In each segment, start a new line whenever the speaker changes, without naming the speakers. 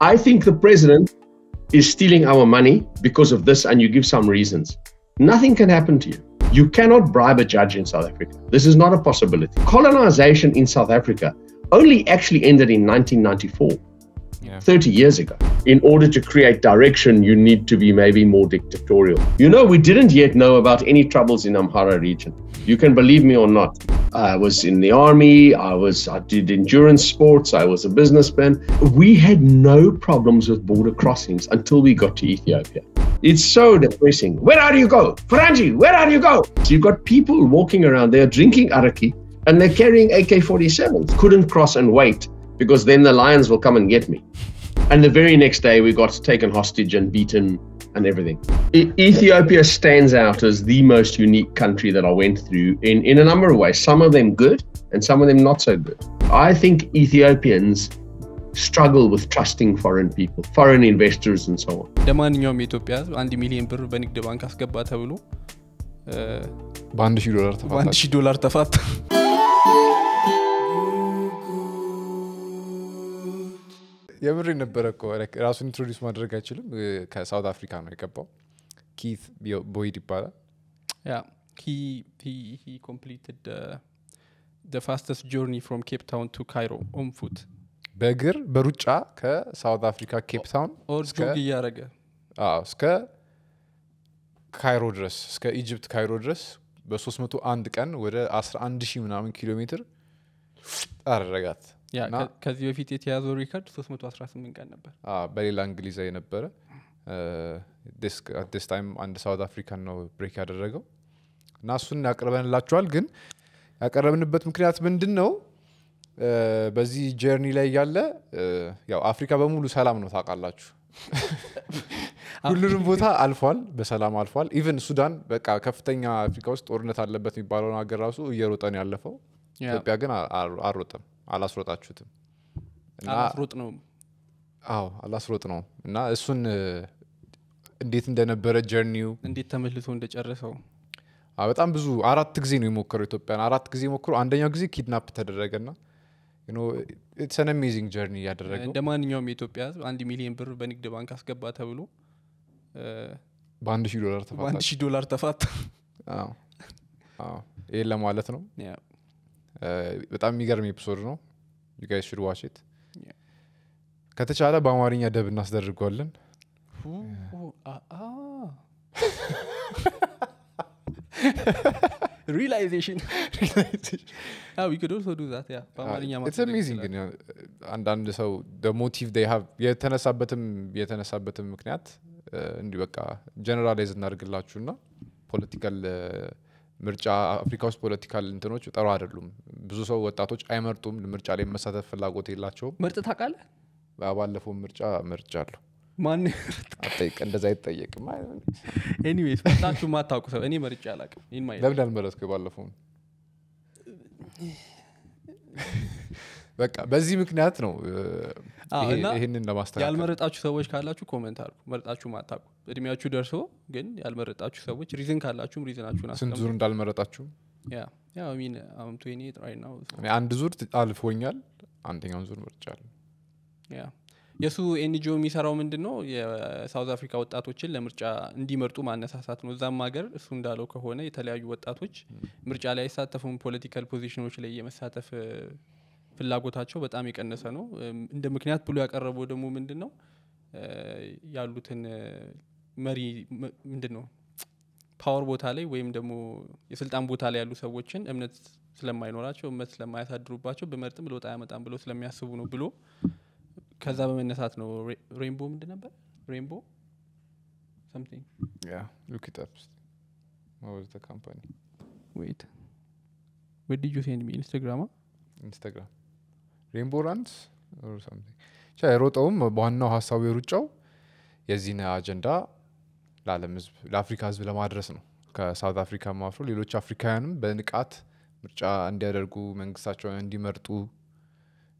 I think the president is stealing our money because of this, and you give some reasons. Nothing can happen to you. You cannot bribe a judge in South Africa. This is not a possibility. Colonization in South Africa only actually ended in 1994.
Yeah.
30 years ago. In order to create direction, you need to be maybe more dictatorial. You know, we didn't yet know about any troubles in Amhara region. You can believe me or not. I was in the army. I was I did endurance sports. I was a businessman. We had no problems with border crossings until we got to Ethiopia. It's so depressing. Where are you go? Faranji, where are you go? So you've got people walking around They are drinking araki and they're carrying AK-47s. Couldn't cross and wait because then the lions will come and get me. And the very next day, we got taken hostage and beaten and everything. E- Ethiopia stands out as the most unique country that I went through in, in a number of ways. Some of them good and some of them not so good. I think Ethiopians struggle with trusting foreign people, foreign investors, and so on.
እንደ ማንኛውም የኢትዮጵያ ህዝብ አንድ ሚሊዮን ብር በንግድ ባንክ አስገባ ተብሎ እ፣
በአንድ ሺህ ዶላር
በአንድ
ተፋታችሁ
ሺህ ዶላር ተፋታ
የምር ነበረ እኮ ራሱን ኢንትሮዲስ ማድረግ አይችልም። ከሳውት አፍሪካ ነው የገባው። ኪት ቦይድ ይባላል።
ሂ ኮምፕሊትድ ጆርኒ ፍሮም ኬፕ ታውን ቱ ካይሮ ኦን ፉት
በእግር በሩጫ ከሳውት አፍሪካ ኬፕ ታውን
ኦርጆግ እያደረገ
እስከ ካይሮ ድረስ እስከ ኢጅፕት ካይሮ ድረስ በ301 ቀን ወደ 11 ሺህ ምናምን ኪሎ ሜትር አደረጋት።
ከዚህ በፊት የተያዘው ሪከርድ 318 ቀን ነበር።
በሌላ እንግሊዛዊ ነበረ ዲስ ታይም አንድ ሳውት አፍሪካን ነው ብሬክ ያደረገው። እና እሱን ያቀርበንላችኋል ግን ያቀረብንበት ምክንያት ምንድን ነው በዚህ ጀርኒ ላይ ያለ ያው አፍሪካ በሙሉ ሰላም ነው ታውቃላችሁ። ሁሉንም ቦታ አልፏል በሰላም አልፏል። ኢቨን ሱዳን በቃ ከፍተኛ አፍሪካ ውስጥ ጦርነት አለበት የሚባለውን ሀገር ራሱ እየሮጠ ነው ያለፈው ኢትዮጵያ ግን አልሮጠም አላስሮጣችሁትም እና
አላስሮጥ ነው
አዎ አላስሮጥ ነው እና እሱን እንዴት እንደነበረ ጀርኒው
እንዴት ተመልሶ እንደጨረሰው
በጣም ብዙ አራት ጊዜ ነው የሞከረው ኢትዮጵያን አራት ጊዜ ሞክሮ አንደኛው ጊዜ ኪድናፕ ተደረገና ኢትስ አሜዚንግ ጀርኒ እያደረገው
እንደ ማንኛውም የኢትዮጵያ ሕዝብ አንድ ሚሊዮን ብር በንግድ ባንክ አስገባ ተብሎ
በአንድ ሺህ ዶላር
ተፋታ።
አዎ። አዎ። ይሄን ለማለት ነው በጣም የሚገርም ኤፒሶድ ነው። ዩጋይ ሽድ
ዋችት
ከተቻለ በአማርኛ ደብ እናስደርገዋለን።
ሪላይዜሽን
ah, አንዳንድ ሰው ሞቲቭ የተነሳበትም የተነሳበትም ምክንያት uh, እንዲህ በቃ ጀነራላይዝ እናደርግላችሁና ፖለቲካል ምርጫ አፍሪካ ውስጥ ፖለቲካል እንትኖች ጠሩ አይደሉም። ብዙ ሰው ወጣቶች አይመርጡም። ምርጫ ላይ መሳተፍ ፍላጎት የላቸውም።
መርጥ ታውቃለህ?
ባለፈው ምርጫ ምርጫ አለሁ
ማን
እንደዛ አይጠየቅም። አይ፣
ኤኒዌይስ መርጣችሁ ማታውቁ ሰው እኔ መርጬ አላውቅም።
ለምን አልመረጥክ ባለፈው? በቃ በዚህ ምክንያት ነው ይሄንን ለማስተካከል
ያልመረጣችሁ ሰዎች ካላችሁ ኮመንት አድርጉ። መርጣችሁ ማታውቁ እድሜያችሁ ደርሶ ግን ያልመረጣችሁ ሰዎች ሪዝን ካላችሁም ሪዝናችሁን
ስንት ዙር እንዳልመረጣችሁ?
ሚን
አንድ ዙር አልፎኛል አንደኛውን ዙር መርጫለሁ።
የእሱ ኤንጂኦ የሚሰራው ምንድን ነው የሳውዝ አፍሪካ ወጣቶችን ለምርጫ እንዲመርጡ ማነሳሳት ነው። እዛም ሀገር እሱ እንዳለው ከሆነ የተለያዩ ወጣቶች ምርጫ ላይ አይሳተፉም። ፖለቲካል ፖዚሽኖች ላይ የመሳተፍ ፍላጎታቸው በጣም የቀነሰ ነው። እንደ ምክንያት ብሎ ያቀረበው ደግሞ ምንድን ነው ያሉትን መሪ ምንድን ነው ፓወር ቦታ ላይ ወይም ደግሞ የስልጣን ቦታ ላይ ያሉ ሰዎችን እምነት ስለማይኖራቸው እምነት ስለማያሳድሩባቸው በመርጥም ለውጥ አያመጣም ብለው ስለሚያስቡ ነው ብሎ ከዛ በመነሳት ነው ሬንቦ ምንድን ነበር? ሬንቦ something? Wait. Where did you send me? Instagram? Ah?
ኢንስታግራም ሬንቦ ራንስ የሮጠውም በዋናው ሀሳቡ የሩጫው የዚህን አጀንዳ ለዓለም ህዝብ ለአፍሪካ ህዝብ ለማድረስ ነው። ከሳውት አፍሪካ አልፎ ሌሎች አፍሪካውያንም በንቃት ምርጫ እንዲያደርጉ መንግስታቸውን እንዲመርጡ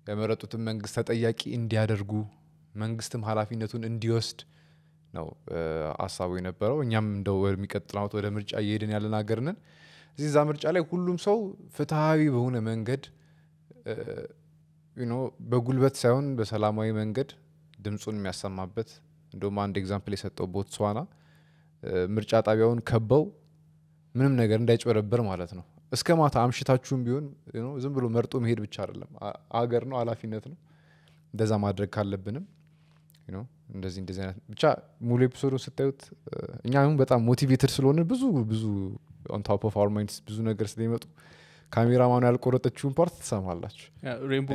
የመረጡትን መንግስት ተጠያቂ እንዲያደርጉ መንግስትም ኃላፊነቱን እንዲወስድ ነው ሀሳቡ የነበረው። እኛም እንደው ወደሚቀጥለው ዓመት ወደ ምርጫ እየሄድን ያለን ሀገር እዚህ እዛ ምርጫ ላይ ሁሉም ሰው ፍትሐዊ በሆነ መንገድ ዩ ኖ በጉልበት ሳይሆን በሰላማዊ መንገድ ድምፁን የሚያሰማበት እንደውም አንድ ኤግዛምፕል የሰጠው ቦትስዋና ምርጫ ጣቢያውን ከበው ምንም ነገር እንዳይጭበረበር ማለት ነው። እስከ ማታ አምሽታችሁም ቢሆን ዝም ብሎ መርጦ መሄድ ብቻ አይደለም። አገር ነው ኃላፊነት ነው። እንደዛ ማድረግ ካለብንም እንደዚህ እንደዚህ አይነት ብቻ ሙሉ ኤፒሶዱን ስታዩት እኛ በጣም ሞቲቬትድ ስለሆነ ብዙ ብዙ ኦን ኦፍ አወር ማይንድስ ብዙ ነገር ስለሚመጡ ካሜራማኑ ያልቆረጠችውን ፓርት ትሰማላችሁ
ሬንቦ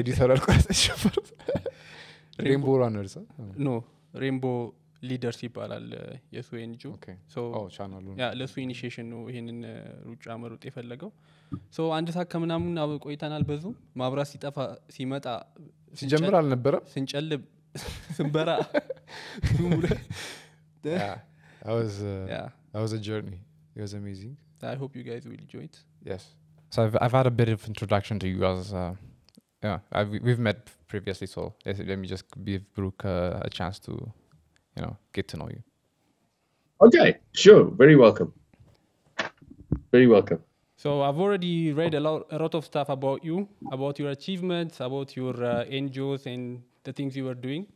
ኤዲተር ያልቆረጠችውን ፓርት ሬንቦ ራነርስ
ኖ ሬንቦ ሊደርስ ይባላል የሱ ለእሱ ኢኒሽሽን ነው ይሄንን እ፣ ሩጫ መሮጥ የፈለገው አንድ ሰዓት ከምናምን ቆይተናል በዙ ማብራት ሲጠፋ ሲመጣ
ሲጀምር አልነበረም
ስንጨልብ ስንበራ
that was uh,
Yeah.
that was a journey. It was amazing.
I hope you guys will enjoy it.
Yes. So I've I've had a bit of introduction to you guys. Uh, yeah, I've, we've met previously, so let, let me just give Brooke uh, a chance to, you know, get to know you.
Okay, sure. Very welcome. Very welcome.
So I've already read a lot, a lot of stuff about you, about your achievements, about your uh, NGOs and the things you were doing.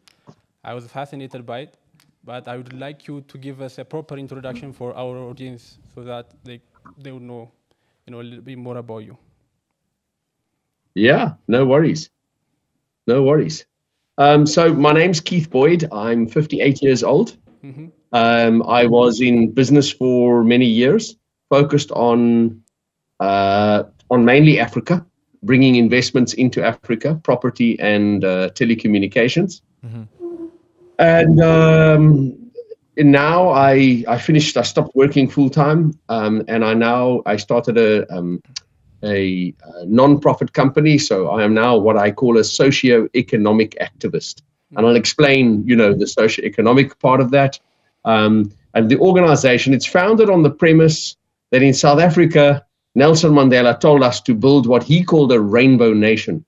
I was fascinated by it, but I would like you to give us a proper introduction for our audience so that they they would know, you know, a little bit more about you.
Yeah, no worries. No worries. Um, so my name's Keith Boyd. I'm 58 years old. Um, I was in business for many years, focused on uh, on mainly Africa, bringing investments into Africa, property and uh, telecommunications. And um, and now I I finished. I stopped working full time, um, and I now I started a um, a, uh non-profit company. So I am now what I call a socio-economic activist, and I'll explain, you know, the socio-economic part of that. Um, and the organization, it's founded on the premise that in South Africa, Nelson Mandela told us to build what he called a rainbow nation.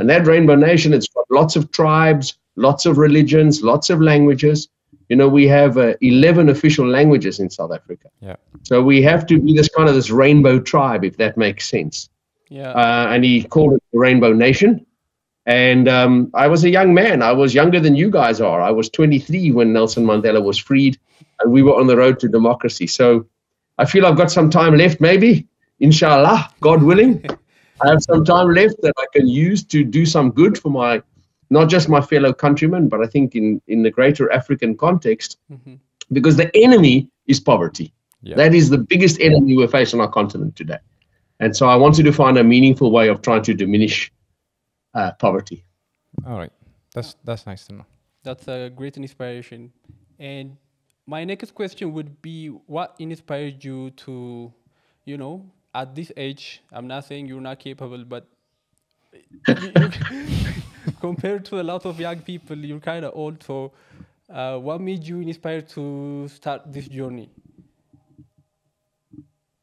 And that rainbow nation, it's got lots of tribes, lots of religions, lots of languages. You know, we have uh, 11 official languages in South Africa.
Yeah.
So we have to be this kind of this rainbow tribe, if that makes sense.
Yeah.
Uh, and he called it the Rainbow Nation. And um, I was a young man. I was younger than you guys are. I was 23 when Nelson Mandela was freed, and we were on the road to democracy. So I feel I've got some time left, maybe, inshallah, God willing. I have some time left that I can use to do some good for my, not just my fellow countrymen, but I think in, in the greater African context, because the enemy is poverty.
Yeah.
That is the biggest enemy we face on our continent today. And so I wanted to find a meaningful way of trying to diminish uh, poverty.
All right. That's that's nice to know.
That's a great inspiration. And my next question would be what inspired you to, you know, at this age, I'm not saying you're not capable, but you- you- compared to a lot of young people, you're kind of old. So, uh, what made you inspired to start this journey?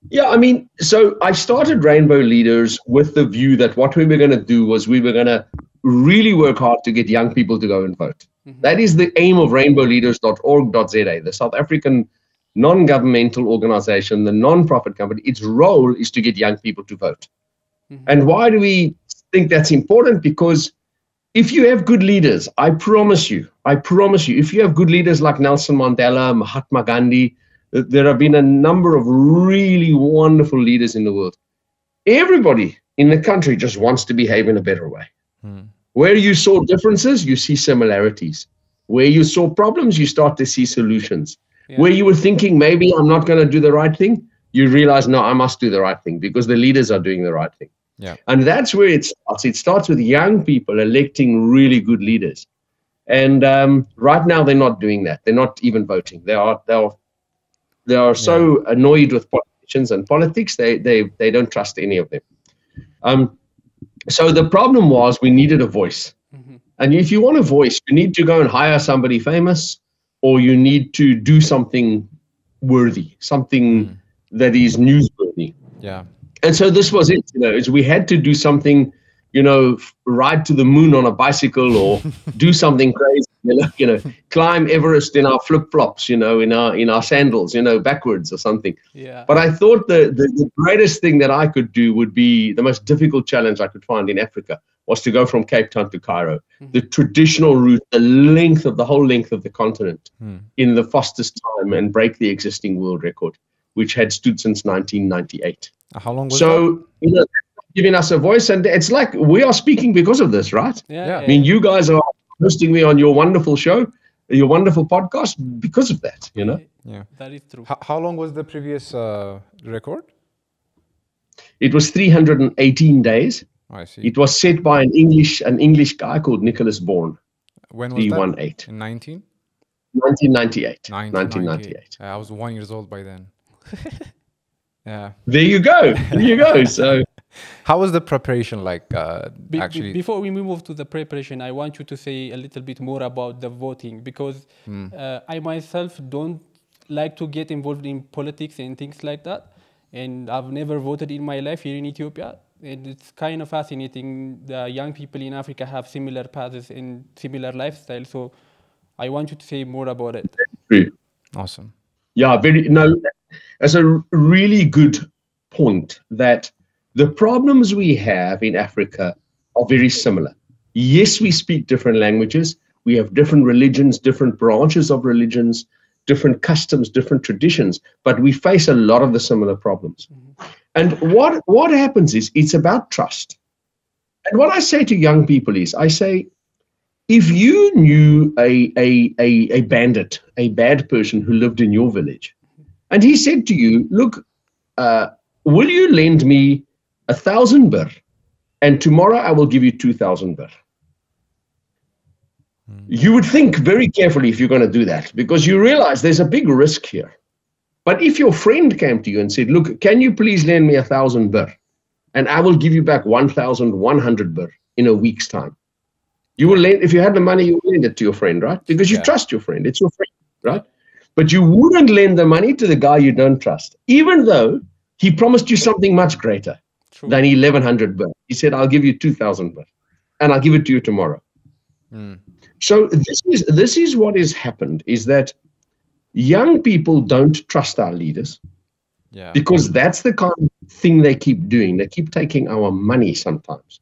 Yeah, I mean, so I started Rainbow Leaders with the view that what we were going to do was we were going to really work hard to get young people to go and vote. That is the aim of rainbowleaders.org.za, the South African non governmental organization, the non profit company. Its role is to get young people to vote. And why do we think that's important? Because if you have good leaders, I promise you, I promise you, if you have good leaders like Nelson Mandela, Mahatma Gandhi, there have been a number of really wonderful leaders in the world. Everybody in the country just wants to behave in a better way. Hmm. Where you saw differences, you see similarities. Where you saw problems, you start to see solutions. Where you were thinking, maybe I'm not going to do the right thing, you realize, no, I must do the right thing because the leaders are doing the right thing.
Yeah.
And that's where it starts. It starts with young people electing really good leaders. And um, right now, they're not doing that. They're not even voting. They are they are they are so annoyed with politicians and politics. They they they don't trust any of them. Um, so the problem was we needed a voice. And if you want a voice, you need to go and hire somebody famous, or you need to do something worthy, something that is newsworthy.
Yeah.
And so this was it. You know, is we had to do something, you know, ride to the moon on a bicycle or do something crazy You know, you know, climb Everest in our flip flops, you know, in our in our sandals, you know, backwards or something.
Yeah.
But I thought the, the, the greatest thing that I could do would be the most difficult challenge I could find in Africa was to go from Cape Town to Cairo, hmm. the traditional route, the length of the whole length of the continent hmm. in the fastest time and break the existing world record, which had stood since 1998.
Uh, How long was that?
So, you know, giving us a voice, and it's like we are speaking because of this, right?
yeah,
Yeah.
I mean, you guys are hosting me on your wonderful show, your wonderful podcast because of that, you know?
Yeah.
that is true.
How, how long was the previous uh, record?
It was 318 days.
Oh, I see.
It was set by an English an English guy called Nicholas Bourne,
when was that?
318.
In 19?
1998.
1998.
1998.
I was one years old by then. yeah.
There you go. There you go. So
How was the preparation like? Uh,
Be- be-
actually,
before we move to the preparation, I want you to say a little bit more about the voting because
Hmm.
uh, I myself don't like to get involved in politics and things like that. And I've never voted in my life here in Ethiopia. And it's kind of fascinating. The young people in Africa have similar paths and similar lifestyles. So I want you to say more about it.
true.
awesome.
Yeah, very no. That's a really good point. That the problems we have in Africa are very similar. Yes, we speak different languages. We have different religions, different branches of religions, different customs, different traditions, but we face a lot of the similar problems. Mm-hmm. And what what happens is it's about trust. And what I say to young people is, I say, if you knew a, a, a, a bandit, a bad person who lived in your village, and he said to you, Look, uh, will you lend me a thousand birr, and tomorrow I will give you two thousand birr? You would think very carefully if you're going to do that because you realize there's a big risk here. But if your friend came to you and said, Look, can you please lend me a thousand birr, and I will give you back 1,100 birr in a week's time? You will lend, if you had the money, you would lend it to your friend, right? Because you
Yeah.
trust your friend. It's your friend, right? But you wouldn't lend the money to the guy you don't trust, even though he promised you something much greater
True.
than 1,100 birr. He said, I'll give you 2,000 birr, and I'll give it to you tomorrow.
Mm.
So this is this is what has happened: is that young people don't trust our leaders
Yeah.
because that's the kind of thing they keep doing. They keep taking our money sometimes.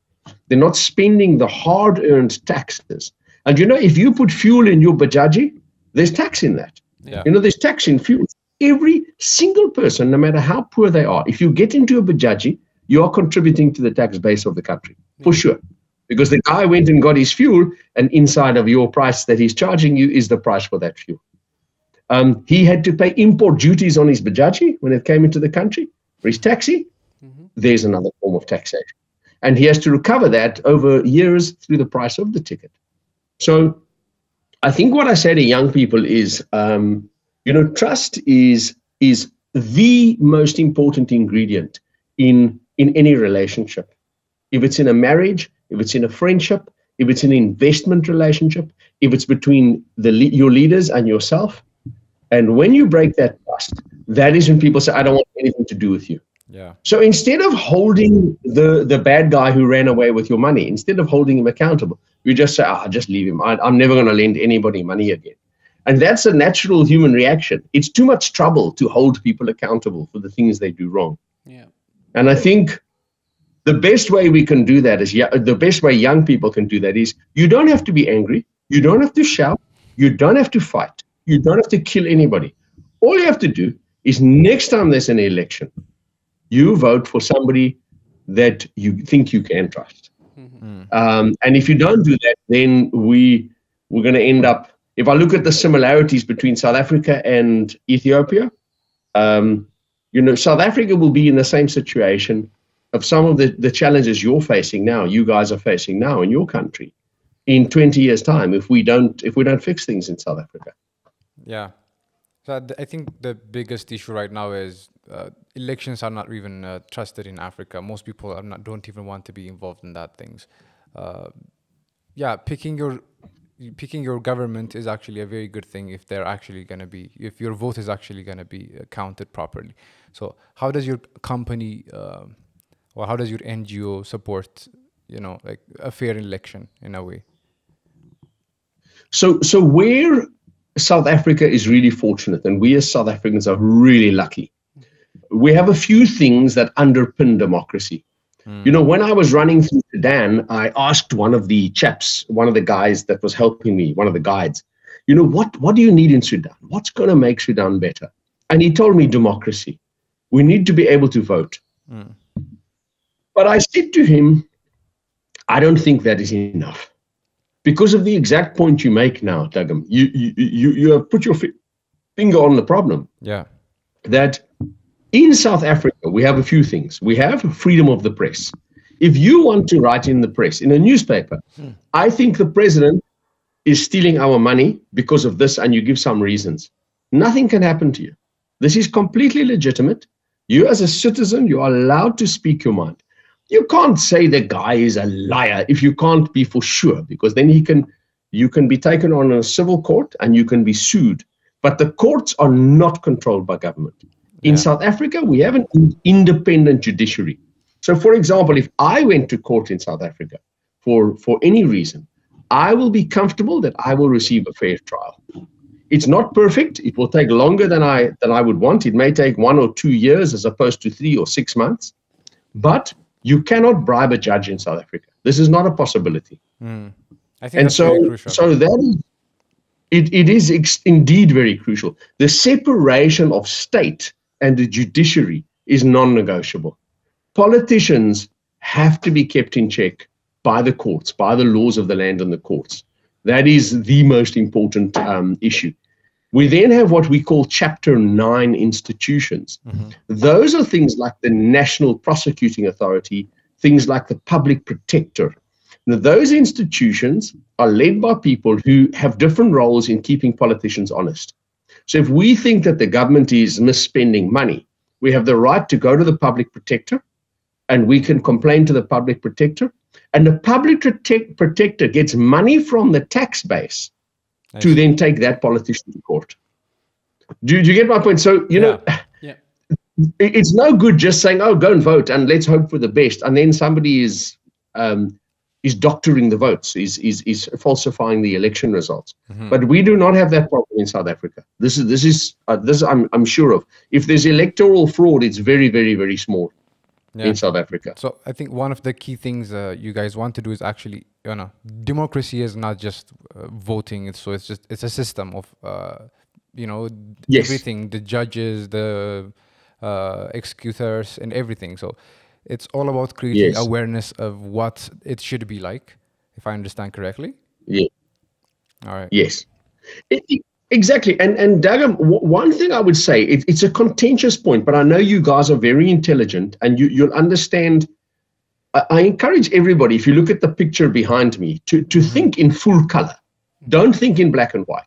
They're not spending the hard earned taxes. And you know, if you put fuel in your Bajaji, there's tax in that.
Yeah.
You know, there's tax in fuel. Every single person, no matter how poor they are, if you get into a Bajaji, you are contributing to the tax base of the country for sure. Because the guy went and got his fuel, and inside of your price that he's charging you is the price for that fuel. Um, he had to pay import duties on his Bajaji when it came into the country, for his taxi. Mm-hmm. There's another form of taxation. And he has to recover that over years through the price of the ticket. So I think what I say to young people is, um, you know, trust is is the most important ingredient in in any relationship. If it's in a marriage, if it's in a friendship, if it's an investment relationship, if it's between the your leaders and yourself, and when you break that trust, that is when people say, "I don't want anything to do with you."
Yeah.
So instead of holding the, the bad guy who ran away with your money, instead of holding him accountable, you just say, ah, just leave him. I, I'm never going to lend anybody money again. And that's a natural human reaction. It's too much trouble to hold people accountable for the things they do wrong.
Yeah.
And I think the best way we can do that is, the best way young people can do that is you don't have to be angry. You don't have to shout. You don't have to fight. You don't have to kill anybody. All you have to do is next time there's an election, you vote for somebody that you think you can trust. Um, and if you don't do that, then we we're going to end up. If I look at the similarities between South Africa and Ethiopia, um, you know, South Africa will be in the same situation of some of the, the challenges you're facing now, you guys are facing now in your country, in 20 years' time, if we don't if we don't fix things in South Africa.
Yeah. So I think the biggest issue right now is uh, elections are not even uh, trusted in Africa. Most people are not don't even want to be involved in that things. Uh, yeah, picking your picking your government is actually a very good thing if they're actually going to be if your vote is actually going to be uh, counted properly. So how does your company um or how does your NGO support you know like a fair election in a way?
So, so where South Africa is really fortunate, and we as South Africans are really lucky. We have a few things that underpin democracy. You know, when I was running through Sudan, I asked one of the chaps, one of the guys that was helping me, one of the guides, you know, what, what do you need in Sudan? What's going to make Sudan better? And he told me democracy. We need to be able to vote. But I said to him, I don't think that is enough. Because of the exact point you make now, Dagam, you, you, you, you have put your fi- finger on the problem
Yeah.
that in South Africa, we have a few things. We have freedom of the press. If you want to write in the press, in a newspaper, hmm. I think the president is stealing our money because of this, and you give some reasons. Nothing can happen to you. This is completely legitimate. You, as a citizen, you are allowed to speak your mind. You can't say the guy is a liar if you can't be for sure, because then he can, you can be taken on a civil court and you can be sued. But the courts are not controlled by government. In
Yeah.
South Africa, we have an independent judiciary. So, for example, if I went to court in South Africa for, for any reason, I will be comfortable that I will receive a fair trial. It's not perfect. It will take longer than I than I would want. It may take one or two years as opposed to three or six months. But you cannot bribe a judge in South Africa. This is not a possibility hmm.
I think
and so so that is it, it is ex- indeed very crucial the separation of state and the judiciary is non-negotiable. Politicians have to be kept in check by the courts by the laws of the land and the courts. That is the most important um, issue. We then have what we call chapter 9 institutions. Those are things like the national prosecuting authority things like the public protector. Now, those institutions are led by people who have different roles in keeping politicians honest. So, if we think that the government is misspending money, we have the right to go to the public protector and we can complain to the public protector. And the public protect, protector gets money from the tax base to then take that politician to court. Do, do you get my point? So, you know,
Yeah.
it's no good just saying, "Oh, go and vote and let's hope for the best," and then somebody is um, is doctoring the votes, is is is falsifying the election results. But we do not have that problem in South Africa. This is this is uh, this I'm I'm sure of. If there's electoral fraud, it's very very very small
Yeah.
in South Africa.
So I think one of the key things uh, you guys want to do is actually, you know, democracy is not just uh, voting. It's, so it's just it's a system of, uh, you know,
Yes.
everything. The judges, the uh, executors, and everything. So it's all about creating
Yes.
awareness of what it should be like, if I understand correctly.
Yeah.
All right.
Yes, It- it- exactly. And and Dagam, w- one thing I would say, it, it's a contentious point, but I know you guys are very intelligent, and you you'll understand. I, I encourage everybody, if you look at the picture behind me, to to mm-hmm. think in full color. Don't think in black and white.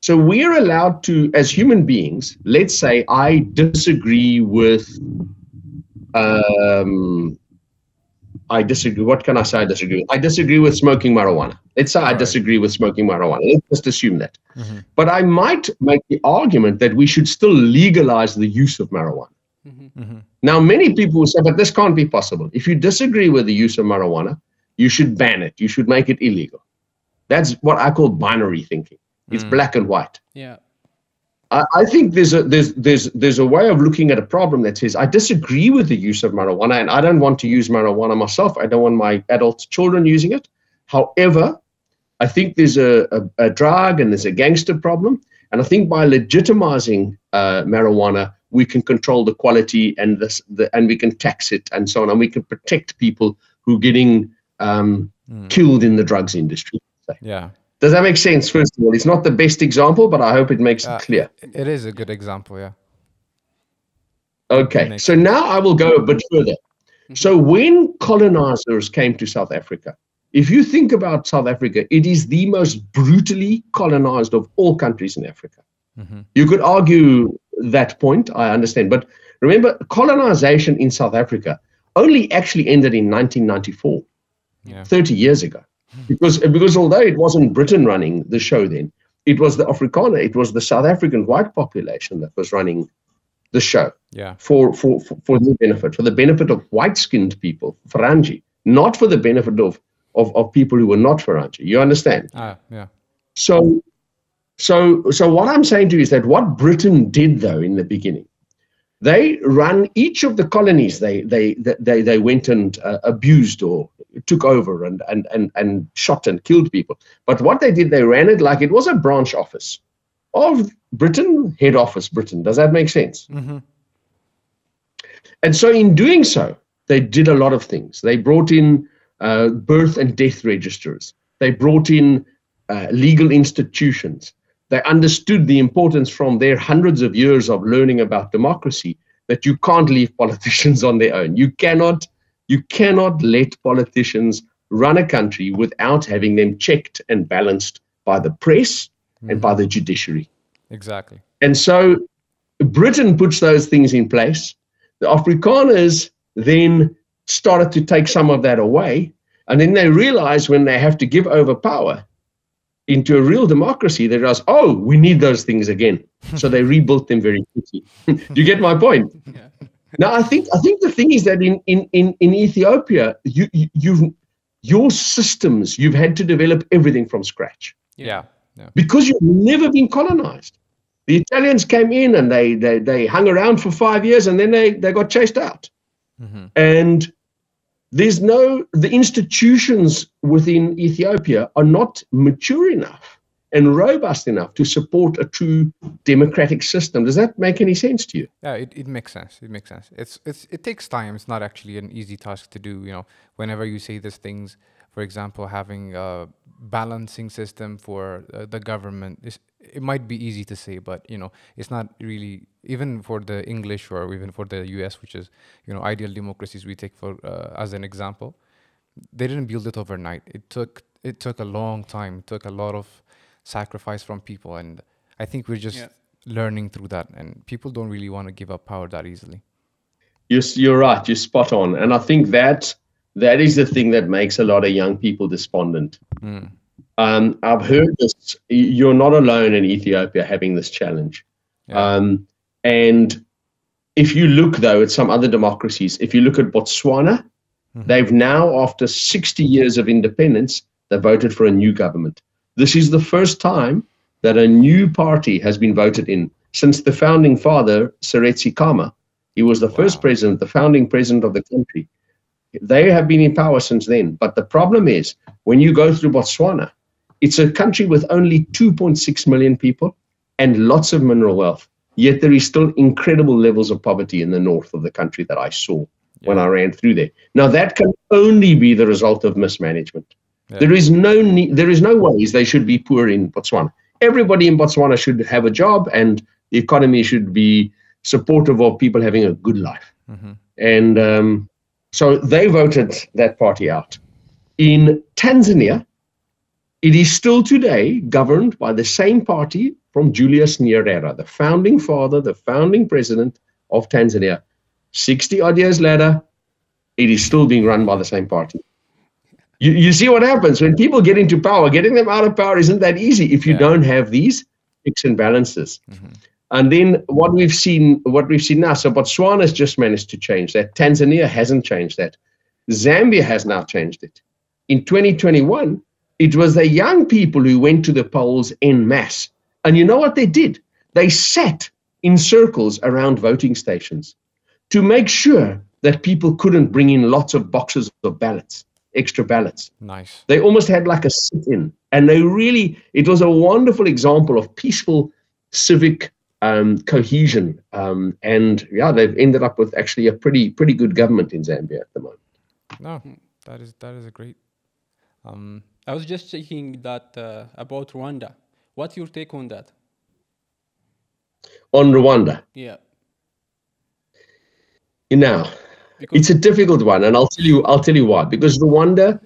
So we're allowed to, as human beings, let's say I disagree with. Um, I disagree. What can I say? I disagree. with? I disagree with smoking marijuana. Let's say I disagree with smoking marijuana. Let's just assume that.
Mhm.
But I might make the argument that we should still legalize the use of marijuana.
Mhm.
Now, many people will say, but this can't be possible. If you disagree with the use of marijuana, you should ban it. You should make it illegal. That's what I call binary thinking. It's
Mm.
black and white.
Yeah.
I, I think there's a there's there's there's a way of looking at a problem that says I disagree with the use of marijuana and I don't want to use marijuana myself. I don't want my adult children using it. However, I think there's a, a, a drug and there's a gangster problem, and I think by legitimizing uh, marijuana, we can control the quality and this the, and we can tax it and so on, and we can protect people who are getting um,
Mm.
killed in the drugs industry.
Yeah.
Does that make sense? First of all, it's not the best example, but I hope it makes
Uh,
it clear.
It is a good example. Yeah.
Okay, so now I will go a bit further. So when colonizers came to South Africa, if you think about South Africa, it is the most brutally colonized of all countries in Africa.
Mhm.
You could argue that point, I understand. But remember, colonization in South Africa only actually ended in 1994,
Yeah.
30 years ago. Because, because although it wasn't Britain running the show then, it was the Afrikaner, it was the South African white population that was running the show
Yeah.
for, for, for, for their benefit, for the benefit of white skinned people, Farangi, not for the benefit of, of, of people who were not Farangi. You understand?
Ah. Yeah.
So, so, so what I'm saying to you is that what Britain did, though, in the beginning, they run each of the colonies they they they they went and uh, abused or took over and, and and and shot and killed people. But what they did, they ran it like it was a branch office of Britain, head office Britain. Does that make sense?
Mm-hmm.
And so, in doing so, they did a lot of things. They brought in uh, birth and death registers. They brought in uh, legal institutions. They understood the importance from their hundreds of years of learning about democracy that you can't leave politicians on their own. You cannot, you cannot let politicians run a country without having them checked and balanced by the press mm-hmm. and by the judiciary.
Exactly.
And so Britain puts those things in place. The Afrikaners then started to take some of that away. And then they realize when they have to give over power into a real democracy, they realize, oh, we need those things again. so they rebuilt them very quickly. Do you get my point? Yeah. Now, I think I think the thing is that in in in, in Ethiopia, you, you you've your systems you've had to develop everything from scratch.
Yeah. yeah.
Because you've never been colonized. The Italians came in and they, they, they hung around for five years and then they, they got chased out. Mm-hmm. And there's no, the institutions within Ethiopia are not mature enough and robust enough to support a true democratic system. Does that make any sense to you?
Yeah, it, it makes sense. It makes sense. It's, it's, it takes time. It's not actually an easy task to do. You know, whenever you say these things, for example, having a balancing system for uh, the government is it might be easy to say, but you know, it's not really even for the English or even for the U.S., which is you know ideal democracies we take for uh, as an example. They didn't build it overnight. It took it took a long time. It took a lot of sacrifice from people, and I think we're just yeah. learning through that. And people don't really want to give up power that easily.
You're, you're right. You're spot on, and I think that that is the thing that makes a lot of young people despondent. Mm um, I've heard this. You're not alone in Ethiopia having this challenge. Yeah. Um, and if you look, though, at some other democracies, if you look at Botswana, mm-hmm. they've now, after 60 years of independence, they voted for a new government. This is the first time that a new party has been voted in since the founding father, Seretse Khama. He was the wow. first president, the founding president of the country. They have been in power since then. But the problem is, when you go through Botswana, it's a country with only 2.6 million people and lots of mineral wealth. Yet there is still incredible levels of poverty in the north of the country that I saw yeah. when I ran through there. Now that can only be the result of mismanagement. Yeah. There is no need, there is no ways they should be poor in Botswana. Everybody in Botswana should have a job, and the economy should be supportive of people having a good life. Mm-hmm. And um, so they voted that party out. In Tanzania, it is still today governed by the same party from Julius Nyerere, the founding father, the founding president of Tanzania. 60 odd years later, it is still being run by the same party. You, you see what happens when people get into power, getting them out of power isn't that easy if you yeah. don't have these checks and balances. Mm-hmm. And then what we've seen, what we've seen now, so Botswana has just managed to change that. Tanzania hasn't changed that. Zambia has now changed it. In 2021, it was the young people who went to the polls en masse. And you know what they did? They sat in circles around voting stations to make sure that people couldn't bring in lots of boxes of ballots, extra ballots.
Nice.
They almost had like a sit in. And they really, it was a wonderful example of peaceful civic um, cohesion. Um, and yeah, they've ended up with actually a pretty, pretty good government in Zambia at the moment.
No, that is, that is a great. Um,
I was just checking that uh, about Rwanda. What's your take on that?
On Rwanda?
Yeah.
Now, because it's a difficult one, and I'll tell you. I'll tell you why. Because Rwanda,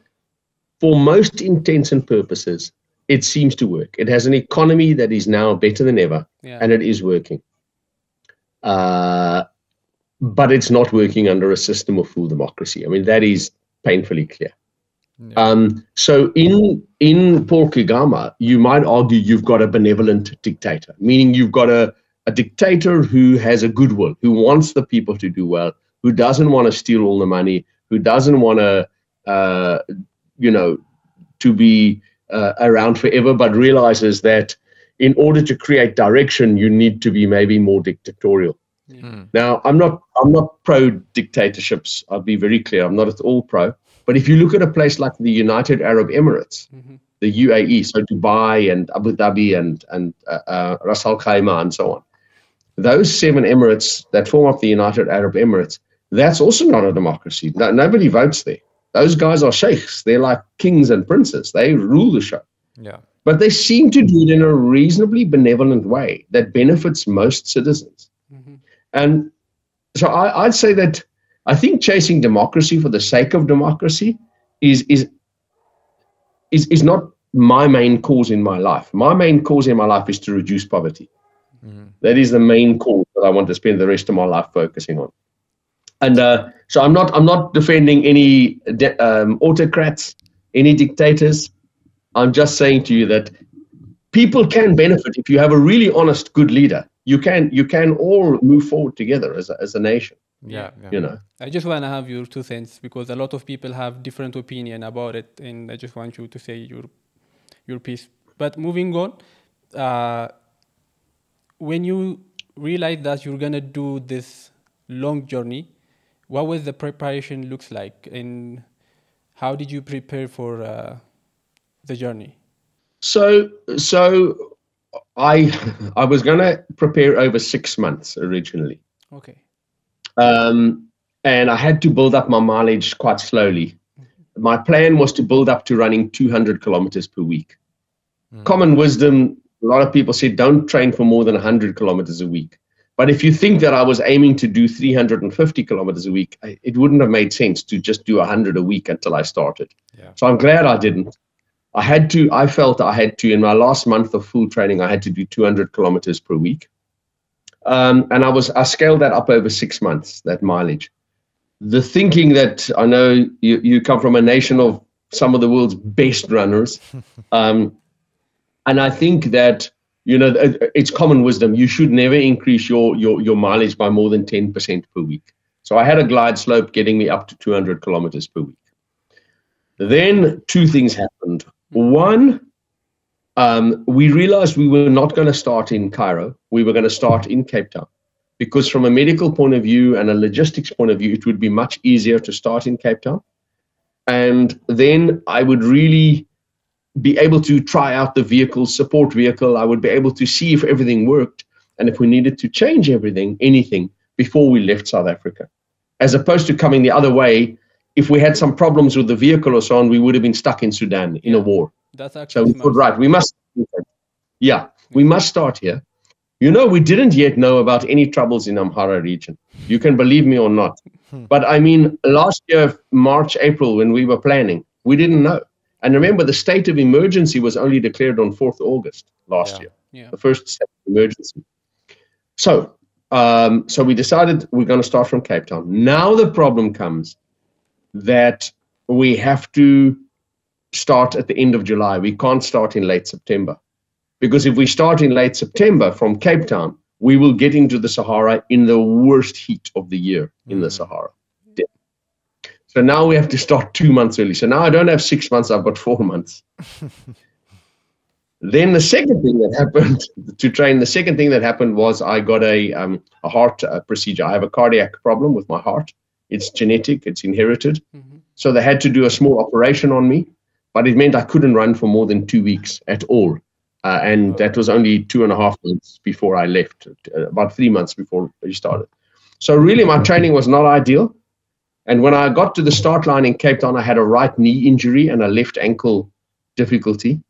for most intents and purposes, it seems to work. It has an economy that is now better than ever, yeah. and it is working. Uh, but it's not working under a system of full democracy. I mean, that is painfully clear. Yeah. Um, so in in Paul Kagame, you might argue you've got a benevolent dictator, meaning you've got a, a dictator who has a goodwill, who wants the people to do well, who doesn't want to steal all the money, who doesn't want to, uh, you know, to be uh, around forever, but realizes that in order to create direction, you need to be maybe more dictatorial. Now, I'm not I'm not pro dictatorships. I'll be very clear. I'm not at all pro. But if you look at a place like the United Arab Emirates, the UAE, so Dubai and Abu Dhabi and and uh, uh, Ras Al Khaimah and so on, those seven emirates that form up the United Arab Emirates, that's also not a democracy. No, nobody votes there. Those guys are sheikhs. They're like kings and princes. They rule the show.
Yeah.
But they seem to do it in a reasonably benevolent way that benefits most citizens. And so I, I'd say that I think chasing democracy for the sake of democracy is is is, is not my main cause in my life. My main cause in my life is to reduce poverty. That is the main cause that I want to spend the rest of my life focusing on. And uh, so I'm not I'm not defending any de- um, autocrats, any dictators. I'm just saying to you that people can benefit if you have a really honest, good leader. You can you can all move forward together as a, as a nation.
Yeah. yeah.
You know.
I just want to have your two cents because a lot of people have different opinion about it, and I just want you to say your your piece. But moving on, uh, when you realize that you're gonna do this long journey, what was the preparation looks like, and how did you prepare for uh, the journey?
So so I I was gonna prepare over six months originally.
Okay.
Um, and I had to build up my mileage quite slowly. My plan was to build up to running 200 kilometers per week. Common wisdom, a lot of people said don't train for more than 100 kilometers a week. But if you think that I was aiming to do 350 kilometers a week, I- it wouldn't have made sense to just do 100 a week until I started.
Yeah.
So I'm glad I didn't. I had to, I felt I had to, in my last month of full training, I had to do 200 kilometers per week. Um, and I was, I scaled that up over six months, that mileage. The thinking that I know you, you come from a nation of some of the world's best runners. Um, and I think that, you know, it's common wisdom. You should never increase your, your, your mileage by more than 10% per week. So I had a glide slope getting me up to 200 kilometers per week. Then two things happened. One, um, we realized we were not going to start in Cairo. We were going to start in Cape Town because, from a medical point of view and a logistics point of view, it would be much easier to start in Cape Town. And then I would really be able to try out the vehicle, support vehicle. I would be able to see if everything worked and if we needed to change everything, anything, before we left South Africa. As opposed to coming the other way, if we had some problems with the vehicle or so on, we would have been stuck in Sudan in a war.
That's
So
actually
we thought, right, we must, yeah, we must start here. You know, we didn't yet know about any troubles in Amhara region. You can believe me or not. Hmm. But I mean, last year, March, April, when we were planning, we didn't know. And remember, the state of emergency was only declared on 4th August last
Yeah.
year,
Yeah.
the first state of emergency. So, um, so we decided we're going to start from Cape Town. Now the problem comes that we have to start at the end of July. We can't start in late September. Because if we start in late September from Cape Town, we will get into the Sahara in the worst heat of the year in the Sahara. So now we have to start two months early. So now I don't have six months, I've got four months. then the second thing that happened to train, the second thing that happened was I got a, um, a heart uh, procedure. I have a cardiac problem with my heart. It's genetic, it's inherited. So they had to do a small operation on me, but it meant I couldn't run for more than two weeks at all. Uh, and that was only two and a half months before I left, uh, about three months before we started. So really, my training was not ideal. And when I got to the start line in Cape Town, I had a right knee injury and a left ankle difficulty.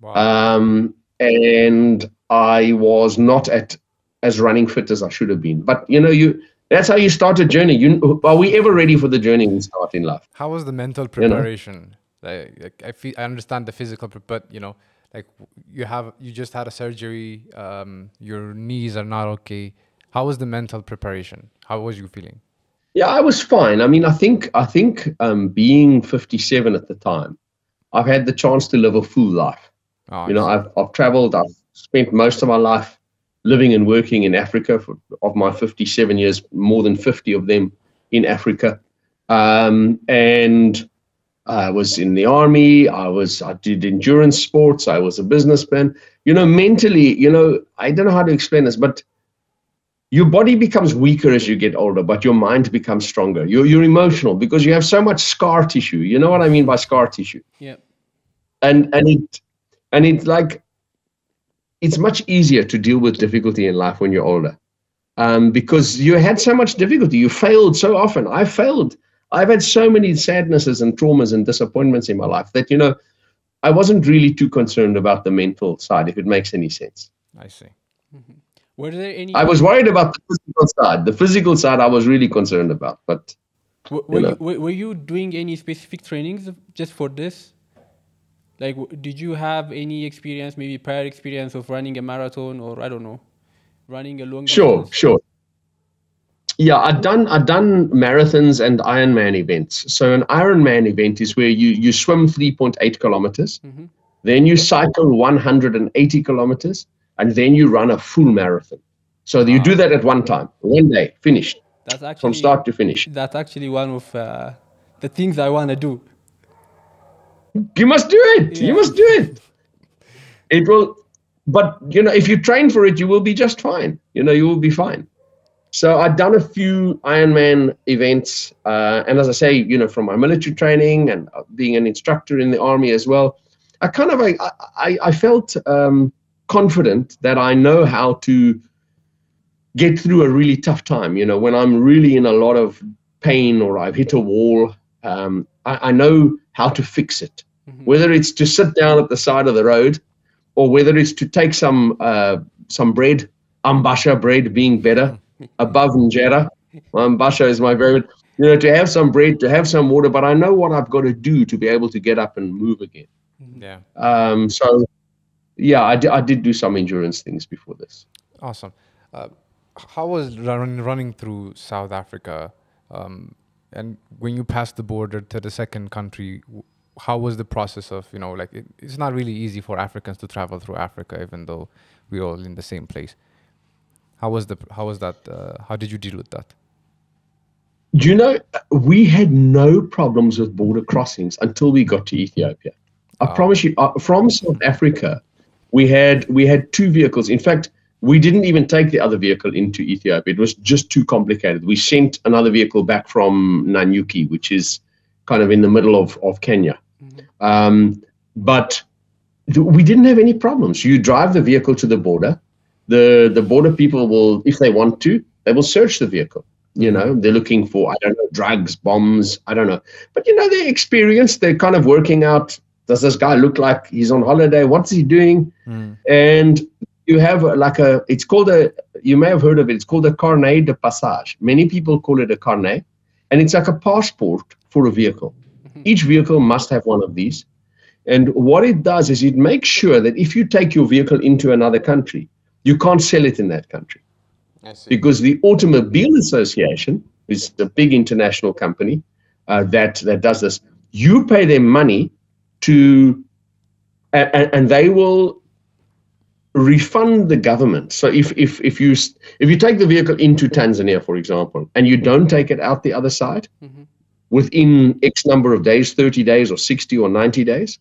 Wow.
Um, and I was not at as running fit as I should have been. But you know, you that's how you start a journey. You are we ever ready for the journey we start in life?
How was the mental
know?
preparation? Like, like I feel I understand the physical, but you know, like you have you just had a surgery. Um, your knees are not okay. How was the mental preparation? How was you feeling?
Yeah, I was fine. I mean, I think I think um, being 57 at the time, I've had the chance to live a full life.
Oh,
You know, I've I've traveled. I've spent most of my life living and working in Africa. For, of my 57 years, more than 50 of them in Africa. Um, and I was in the army. I was I did endurance sports. I was a businessman. You know, mentally, you know, I don't know how to explain this, but your body becomes weaker as you get older, but your mind becomes stronger. You're you're emotional because you have so much scar tissue. You know what I mean by scar tissue?
Yeah.
And and it and it's like it's much easier to deal with difficulty in life when you're older. Um, because you had so much difficulty. You failed so often. I failed I've had so many sadnesses and traumas and disappointments in my life that, you know, I wasn't really too concerned about the mental side, if it makes any sense.
I see.
Were there any?
I was worried about the physical side. The physical side I was really concerned about. But
were,
you know.
were, were you doing any specific trainings just for this? Like, did you have any experience, maybe prior experience of running a marathon or I don't know, running a long
sure,
distance?
sure. Yeah, I've done I've done marathons and Ironman events. So an Ironman event is where you you swim 3.8 kilometers,
Mhm.
then you cycle 180 kilometers, and then you run a full marathon. So you do that at one time, one day, finished
That's actually
from start to finish.
That's actually one of uh, the things I want to do.
You must do it.
Yeah.
You must do it. It will, but you know, if you train for it, you will be just fine. You know, you will be fine. So I've done a few Ironman events, uh, and as I say, you know, from my military training and uh, being an instructor in the army as well, I kind of I I, I felt um, confident that I know how to get through a really tough time. You know, when I'm really in a lot of pain or I've hit a wall, um, I, I know how to fix it. Whether it's to sit down at the side of the road, or whether it's to take some uh, some bread, ambasha bread being better above injera. Ambasha is my favorite. You know, to have some bread, to have some water, but I know what I've got to do to be able to get up and move again.
Yeah.
Um, so, yeah, I I did do some endurance things before this.
Awesome. Uh, how was run, running through South Africa? Um, and when you passed the border to the second country, how was the process of, you know, like it, it's not really easy for Africans to travel through Africa, even though we're all in the same place. How was the how was that? Uh, how did you deal with that?
Do you know, we had no problems with border crossings until we got to Ethiopia. I promise you, uh, from South Africa, we had we had two vehicles. In fact, we didn't even take the other vehicle into Ethiopia. It was just too complicated. We sent another vehicle back from Nanyuki, which is kind of in the middle of, of Kenya. Um, but th- we didn't have any problems. You drive the vehicle to the border. The the border people will, if they want to, they will search the vehicle. You know, they're looking for I don't know drugs, bombs, I don't know. But you know, they're experienced. They're kind of working out. Does this guy look like he's on holiday? What's he doing? And you have like a. It's called a. You may have heard of it. It's called a carnet de passage. Many people call it a carnet, and it's like a passport for a vehicle. Each vehicle must have one of these. And what it does is it makes sure that if you take your vehicle into another country, you can't sell it in that country because the Automobile Association is a big international company uh, that that does this. You pay them money to, and, and they will refund the government. So if if if you if you take the vehicle into Tanzania, for example, and you don't take it out the other side mm-hmm. within X number of days, 30 days or 60 or 90 days,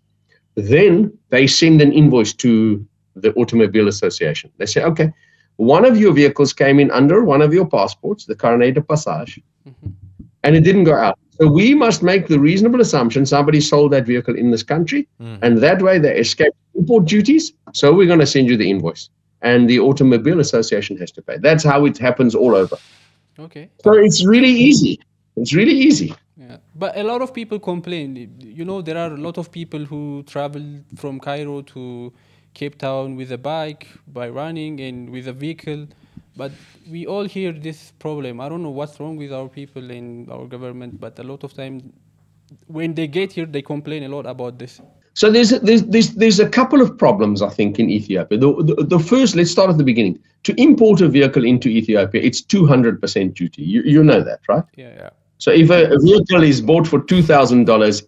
then they send an invoice to the Automobile Association. They say, okay, one of your vehicles came in under one of your passports, the Carnet de Passage, mm-hmm. and it didn't go out. So we must make the reasonable assumption somebody sold that vehicle in this country, hmm. and that way they escape import duties. So we're going to send you the invoice, and the Automobile Association has to pay. That's how it happens all over.
Okay.
So it's really easy. It's really easy.
Yeah. But a lot of people complain. You know, there are a lot of people who travel from Cairo to Cape Town with a bike, by running, and with a vehicle. But we all hear this problem. I don't know what's wrong with our people and our government, but a lot of time when they get here, they complain a lot about this.
So there's there's there's, there's a couple of problems I think in Ethiopia. The, the, the first, let's start at the beginning. To import a vehicle into Ethiopia, it's 200% duty. You, you know that, right?
Yeah.
Yeah.
So if a, a vehicle is bought for two thousand dollars,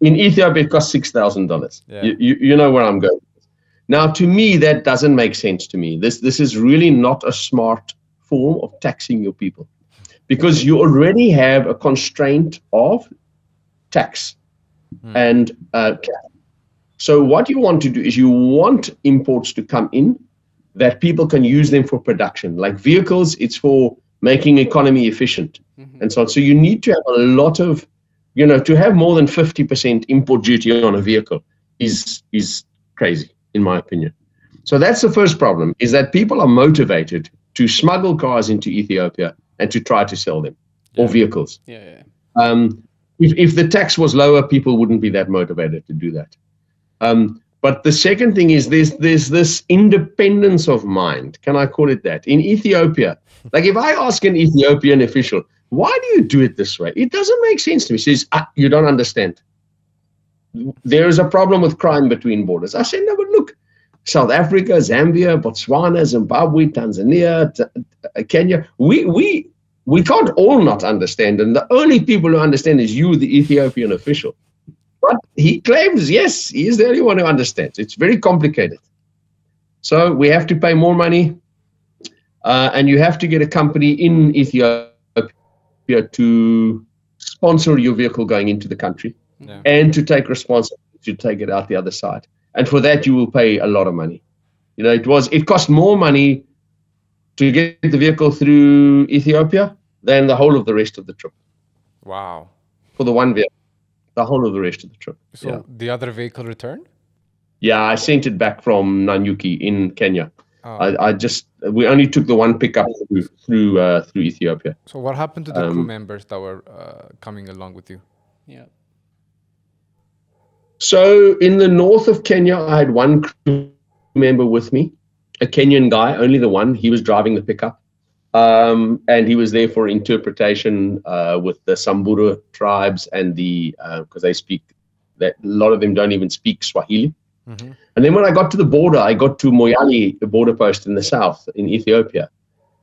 in Ethiopia it costs six thousand dollars.
Yeah.
You, you you know where I'm going. Now, to me, that doesn't make sense to me. This this is really not a smart form of taxing your people, because you already have a constraint of tax. and uh. So what you want to do is you want imports to come in that people can use them for production. Like vehicles, it's for making economy efficient and so on. So you need to have a lot of, you know, to have more than 50% import duty on a vehicle is is crazy, in my opinion. So that's the first problem, is that people are motivated to smuggle cars into Ethiopia and to try to sell them or vehicles.
Yeah, yeah.
Um, if, if the tax was lower, people wouldn't be that motivated to do that. Um, but the second thing is there's there's this independence of mind. Can I call it that? In Ethiopia, like if I ask an Ethiopian official, why do you do it this way? It doesn't make sense to me. He says, ah, you don't understand. There is a problem with crime between borders. I say, no, but South Africa, Zambia, Botswana, Zimbabwe, Tanzania, T- Kenya, we we we can't all not understand, and the only people who understand is you, the Ethiopian official. But he claims, yes, he is the only one who understands. It's very complicated. So we have to pay more money, uh, and you have to get a company in Ethiopia to sponsor your vehicle going into the country
Yeah.
and to take responsibility to take it out the other side. And for that, you will pay a lot of money. You know, it was it cost more money to get the vehicle through Ethiopia than the whole of the rest of the trip
Wow.
for the one vehicle. The whole of the rest of the trip.
So
yeah.
the other vehicle returned?
Yeah, I sent it back from Nanyuki in Kenya.
Oh.
I, I just we only took the one pickup through through, uh, through Ethiopia.
So what happened to the crew
Um,
members that were uh, coming along with you?
Yeah.
So in the north of Kenya, I had one crew member with me, a Kenyan guy, only the one. He was driving the pickup, um, and he was there for interpretation uh, with the Samburu tribes and the because they speak that a lot of them don't even speak Swahili.
Mhm.
And then when I got to the border, I got to Moyale, the border post in the south in Ethiopia.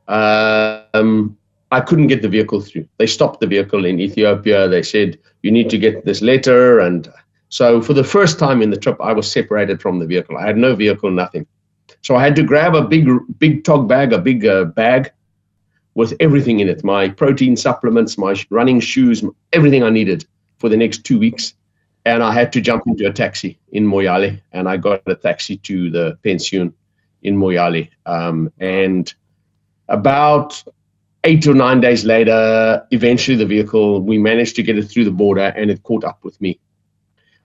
Um, I couldn't get the vehicle through. They stopped the vehicle in Ethiopia. They said, you need to get this letter. And so for the first time in the trip, I was separated from the vehicle. I had no vehicle, nothing. So I had to grab a big, big tog bag, a big uh, bag with everything in it my protein supplements, my running shoes, everything I needed for the next two weeks. And I had to jump into a taxi in Moyale. And I got a taxi to the pension in Moyale. Um, and about eight or nine days later, eventually the vehicle, we managed to get it through the border and it caught up with me.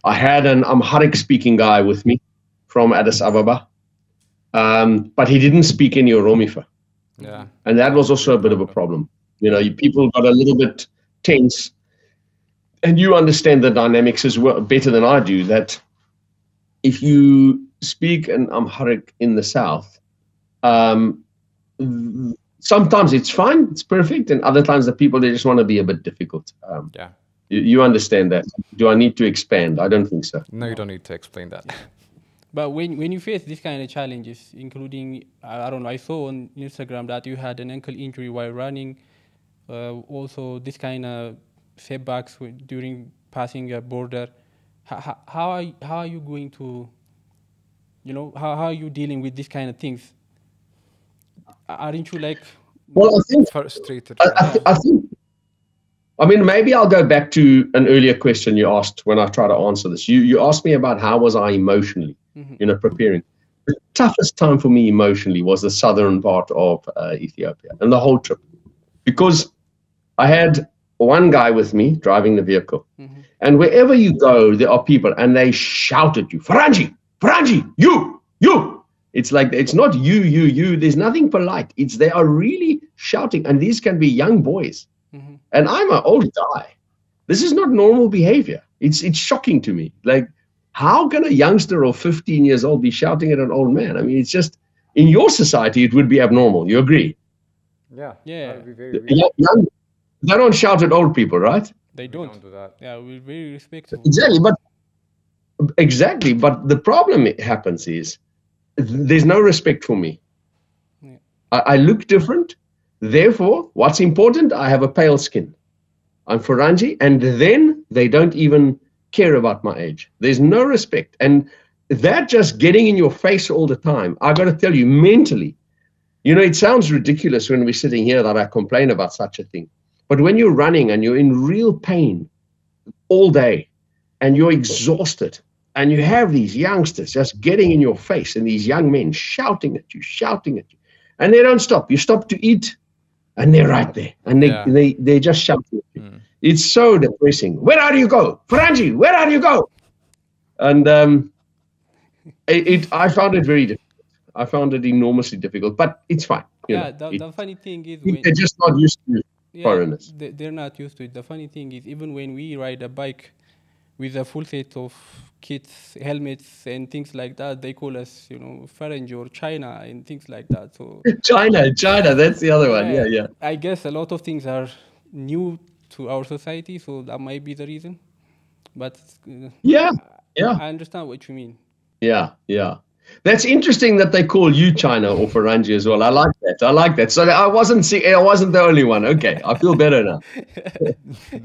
I had an Amharic speaking guy with me from Addis Ababa, um, but he didn't speak any Oromifa.
Yeah.
And that was also a bit of a problem. You know, people got a little bit tense. And you understand the dynamics as well better than I do. That if you speak an Amharic in the south, um, th- sometimes it's fine, it's perfect, and other times the people they just want to be a bit difficult. Um,
Yeah.
You, you understand that? Do I need to expand? I don't think so.
No, you don't need to explain that.
But when when you face this kind of challenges, including I, I don't know, I saw on Instagram that you had an ankle injury while running. Uh, also, this kind of setbacks wi- during passing a border. How, how are you, how are you going to, you know, how, how are you dealing with these kind of things? Aren't you like
Well, I think
Frustrated.
I, I, th- I think. I mean, maybe I'll go back to an earlier question you asked when I try to answer this. You you asked me about how was I emotionally, you know, preparing. The toughest time for me emotionally was the southern part of uh, Ethiopia and the whole trip, because I had one guy with me driving the vehicle, and wherever you go, there are people, and they shout at you, Faranji, Faranji, you, you. It's like it's not you, you, you. There's nothing polite. It's they are really shouting, and these can be young boys. Mm-hmm. And I'm an old guy. This is not normal behavior. It's it's shocking to me. Like, how can a youngster of 15 years old be shouting at an old man? I mean, it's just in your society it would be abnormal. You agree?
yeah.
Yeah.
Be very weird.
Young, young, they don't shout at old people, right?
they don't?
don't do that.
Yeah, we're very respectful.
Exactly, but exactly, but the problem it happens is there's no respect for me.
Yeah.
I, I look different. Therefore, what's important? I have a pale skin. I'm Faranji, and then they don't even care about my age. There's no respect, and that just getting in your face all the time. I've got to tell you, mentally, you know, it sounds ridiculous when we're sitting here that I complain about such a thing, but when you're running and you're in real pain all day, and you're exhausted, and you have these youngsters just getting in your face, and these young men shouting at you, shouting at you, and they don't stop. You stop to eat, and they're right there, and they
Yeah.
they they just at you. It's so depressing. Where are you go, Faranji? Where are you go? And um, it, it I found it very difficult. I found it enormously difficult, but it's fine. you
yeah,
know.
the,
It-
the funny thing is when
they're just not used to
yeah,
foreigners.
they're not used to it. The funny thing is even when we ride a bike with a full set of kits, helmets, and things like that, they call us, you know, Farange or China and things like that. So
China, China, that's the other one. Yeah, yeah.
I guess a lot of things are new to our society, so that might be the reason. But uh,
Yeah, yeah,
I understand what you mean.
yeah, yeah. That's interesting that they call you China or Faranji as well. I like that. I like that. So I wasn't see, I wasn't the only one. Okay, I feel better now.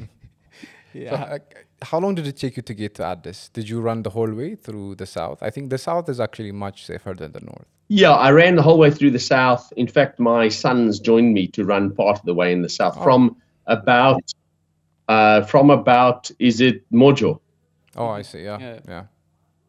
Yeah.
So, how long did it take you to get to Addis? Did you run the whole way through the south? I think the south is actually much safer than the north.
Yeah, I ran the whole way through the south. In fact, my sons joined me to run part of the way in the south from about uh, from about is it Mojo?
Oh, I see. Yeah,
Yeah.
yeah.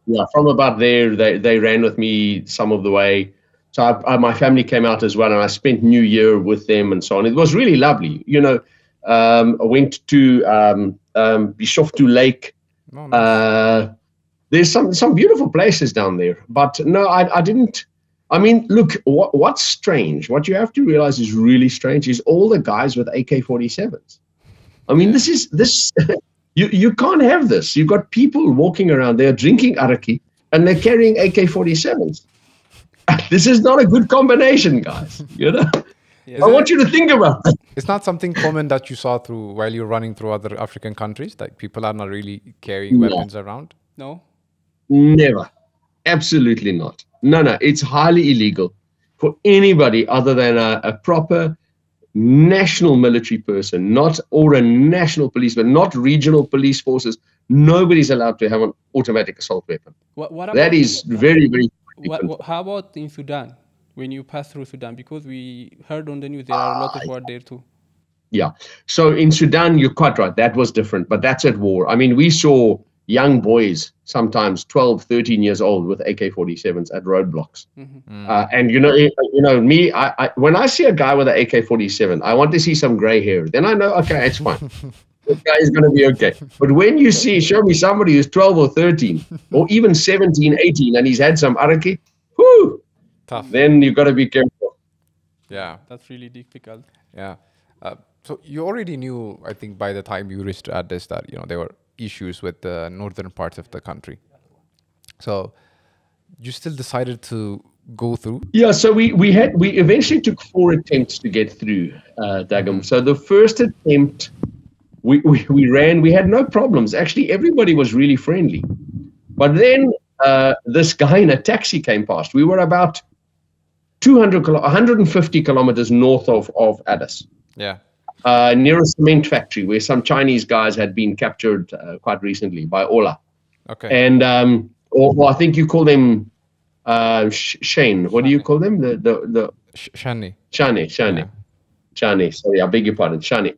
Yeah, from about there, they, they ran with me some of the way. So I, I, my family came out as well, and I spent New Year with them and so on. It was really lovely. You know, um, I went to um, um, Bishoftu Lake.
No, no.
Uh, there's some some beautiful places down there, but no, I, I didn't. I mean, look, what, what's strange? What you have to realize is really strange is all the guys with AK-47s. I mean, this is this. you you can't have this. You've got people walking around They are drinking araki and they're carrying AK-47s. this is not a good combination, guys. You know,
Yeah.
I want you to think about that.
It's not something common that you saw through while you're running through other African countries. Like people are not really carrying
No.
weapons around.
No?
Never. Absolutely not. No, no. It's highly illegal for anybody other than a, a proper national military person, not or a national policeman, not regional police forces. Nobody's allowed to have an automatic assault weapon.
What, what about,
That is very, very.
what, what, how about in Sudan? When you pass through Sudan? Because we heard on the news there are a lot of war there too.
Yeah. So in Sudan, you're quite right. That was different, but that's at war. I mean, we saw young boys, sometimes 12, 13 years old, with AK-47s at roadblocks. Uh, and you know, you know me. I, I when I see a guy with an AK-47, I want to see some gray hair. Then I know, okay, it's fine. this guy is going to be okay. But when you see, show me somebody who's 12 or 13, or even 17, 18, and he's had some araki, whoo,
Tough.
then you got to be careful.
Yeah,
That's really difficult.
yeah. Uh, so you already knew, I think, by the time you reached Addis that you know there were issues with the northern parts of the country. So you still decided to go through.
Yeah, so we, we had we eventually took four attempts to get through uh, Dagum. So the first attempt we, we, we ran, we had no problems. Actually, everybody was really friendly. But then uh, this guy in a taxi came past. We were about 200 150 kilometers north of, of Addis,
Yeah.
uh, near a cement factory where some Chinese guys had been captured uh, quite recently by Ola.
Okay.
And um, or, or I think you call them uh, Sh- Shane. What do you call them? The the the
Sh- Shani.
Shani, Shani,
Yeah.
Shani. Sorry, I beg your pardon, Shani.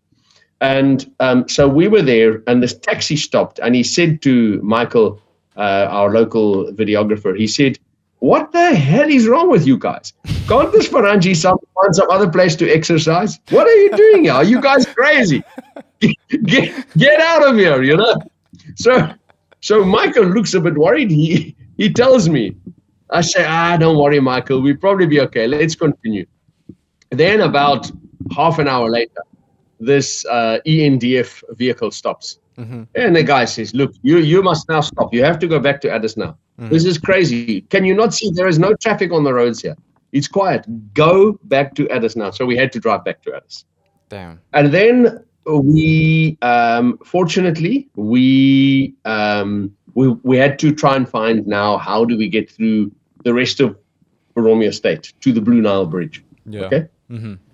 And um, so we were there, and this taxi stopped, and he said to Michael, uh, our local videographer, he said, "What the hell is wrong with you guys? Can't this Faranji some find some other place to exercise? What are you doing here? Are you guys crazy? get get out of here!" You know. So so Michael looks a bit worried. He he tells me, I say, ah, don't worry, Michael. We'll probably be okay. Let's continue. Then about half an hour later, this uh, ENDF vehicle stops. And the guy says, look, you, you must now stop. You have to go back to Addis now. This is crazy. Can you not see there is no traffic on the roads here? It's quiet. Go back to Addis now. So we had to drive back to Addis.
Damn.
And then we, um, fortunately, we, um, we we had to try and find now how do we get through the rest of Oromia State to the Blue Nile Bridge.
Yeah.
Okay.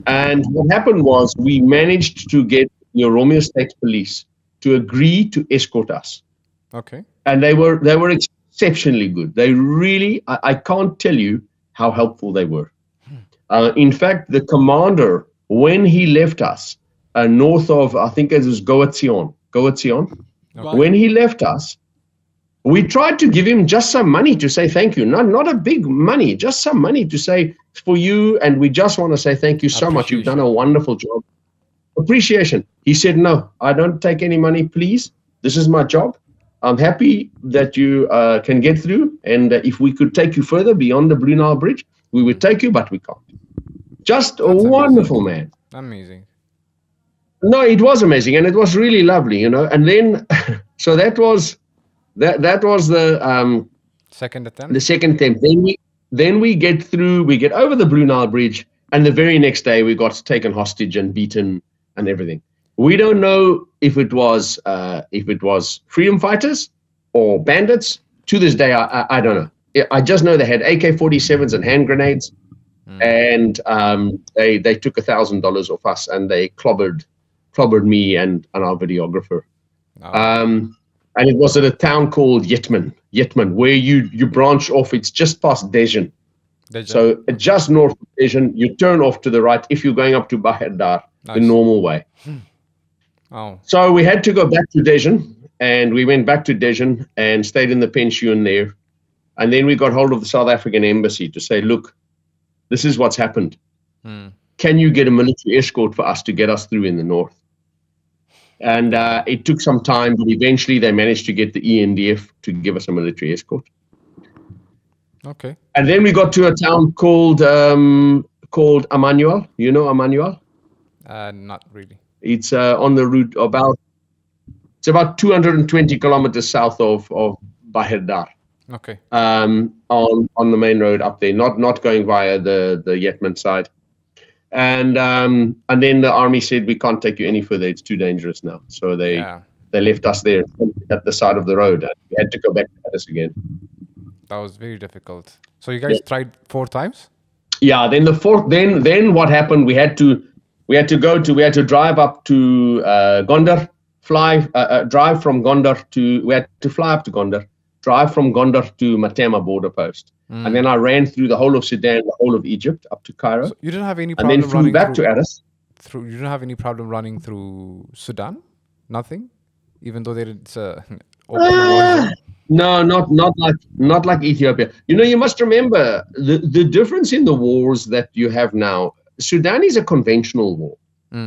And what happened was we managed to get the Oromia State Police to agree to escort us
Okay.
and they were they were exceptionally good. They really, I, I can't tell you how helpful they were. Uh, in fact, the commander, when he left us uh, north of, I think it was Goha Tsion, Goatsion,
Wow.
when he left us, we tried to give him just some money to say thank you. Not not a big money, just some money to say for you, and we just want to say thank you so much. You've done a wonderful job. Appreciation. He said, No, I don't take any money, please. This is my job. I'm happy that you uh, can get through. And uh, if we could take you further beyond the Blue Nile Bridge, we would take you, but we can't. Just a
amazing.
wonderful man.
Amazing.
No, it was amazing, and it was really lovely, you know. And then, so that was that that was the um,
Second attempt.
the second attempt. Then we then we get through, we get over the Blue Nile Bridge, and the very next day we got taken hostage and beaten and everything. We don't know if it was uh, if it was freedom fighters or bandits. To this day, I, I, I don't know. I- just know they had AK-47s and hand grenades, and um, they they took a thousand dollars off us and they clobbered clobbered me and, and our videographer.
Oh,
Um, and it was at a town called Yetman, Yetman, where you you branch off. It's just past Dejen.
Deja.
So uh, just north of Dejen, you turn off to the right if you're going up to Bahir Dar the normal way.
Oh,
So we had to go back to Dejen, and we went back to Dejen and stayed in the pension there. And then we got hold of the South African embassy to say, look, this is what's happened.
Hmm.
Can you get a military escort for us to get us through in the north? And uh, it took some time, but eventually they managed to get the ENDF to give us a military escort.
okay.
And then we got to a town called um, called Amanuel. You know Amanuel?
Uh, not really.
It's uh, on the route about it's about 220 kilometers south of of Bahir Dar,
Okay.
um, on on the main road up there, not not going via the the Yetman side. And um, and then the army said we can't take you any further; it's too dangerous now. So they
Yeah.
they left us there at the side of the road, and we had to go back to Addis again.
That was very difficult. So you guys tried four times?
yeah then the fourth then then what happened we had to we had to go to we had to drive up to uh, gondar fly uh, uh, drive from gondar to we had to fly up to gondar drive from gondar to metema border post and then i ran through the whole of sudan the whole of egypt up to cairo
So you didn't have any
and
problem
then flew back
through,
to addis
through. You didn't have any problem running through Sudan? Nothing, even though they it's a open war zone.
No, not not like not like Ethiopia. You know, you must remember the the difference in the wars that you have now. Sudan is a conventional war.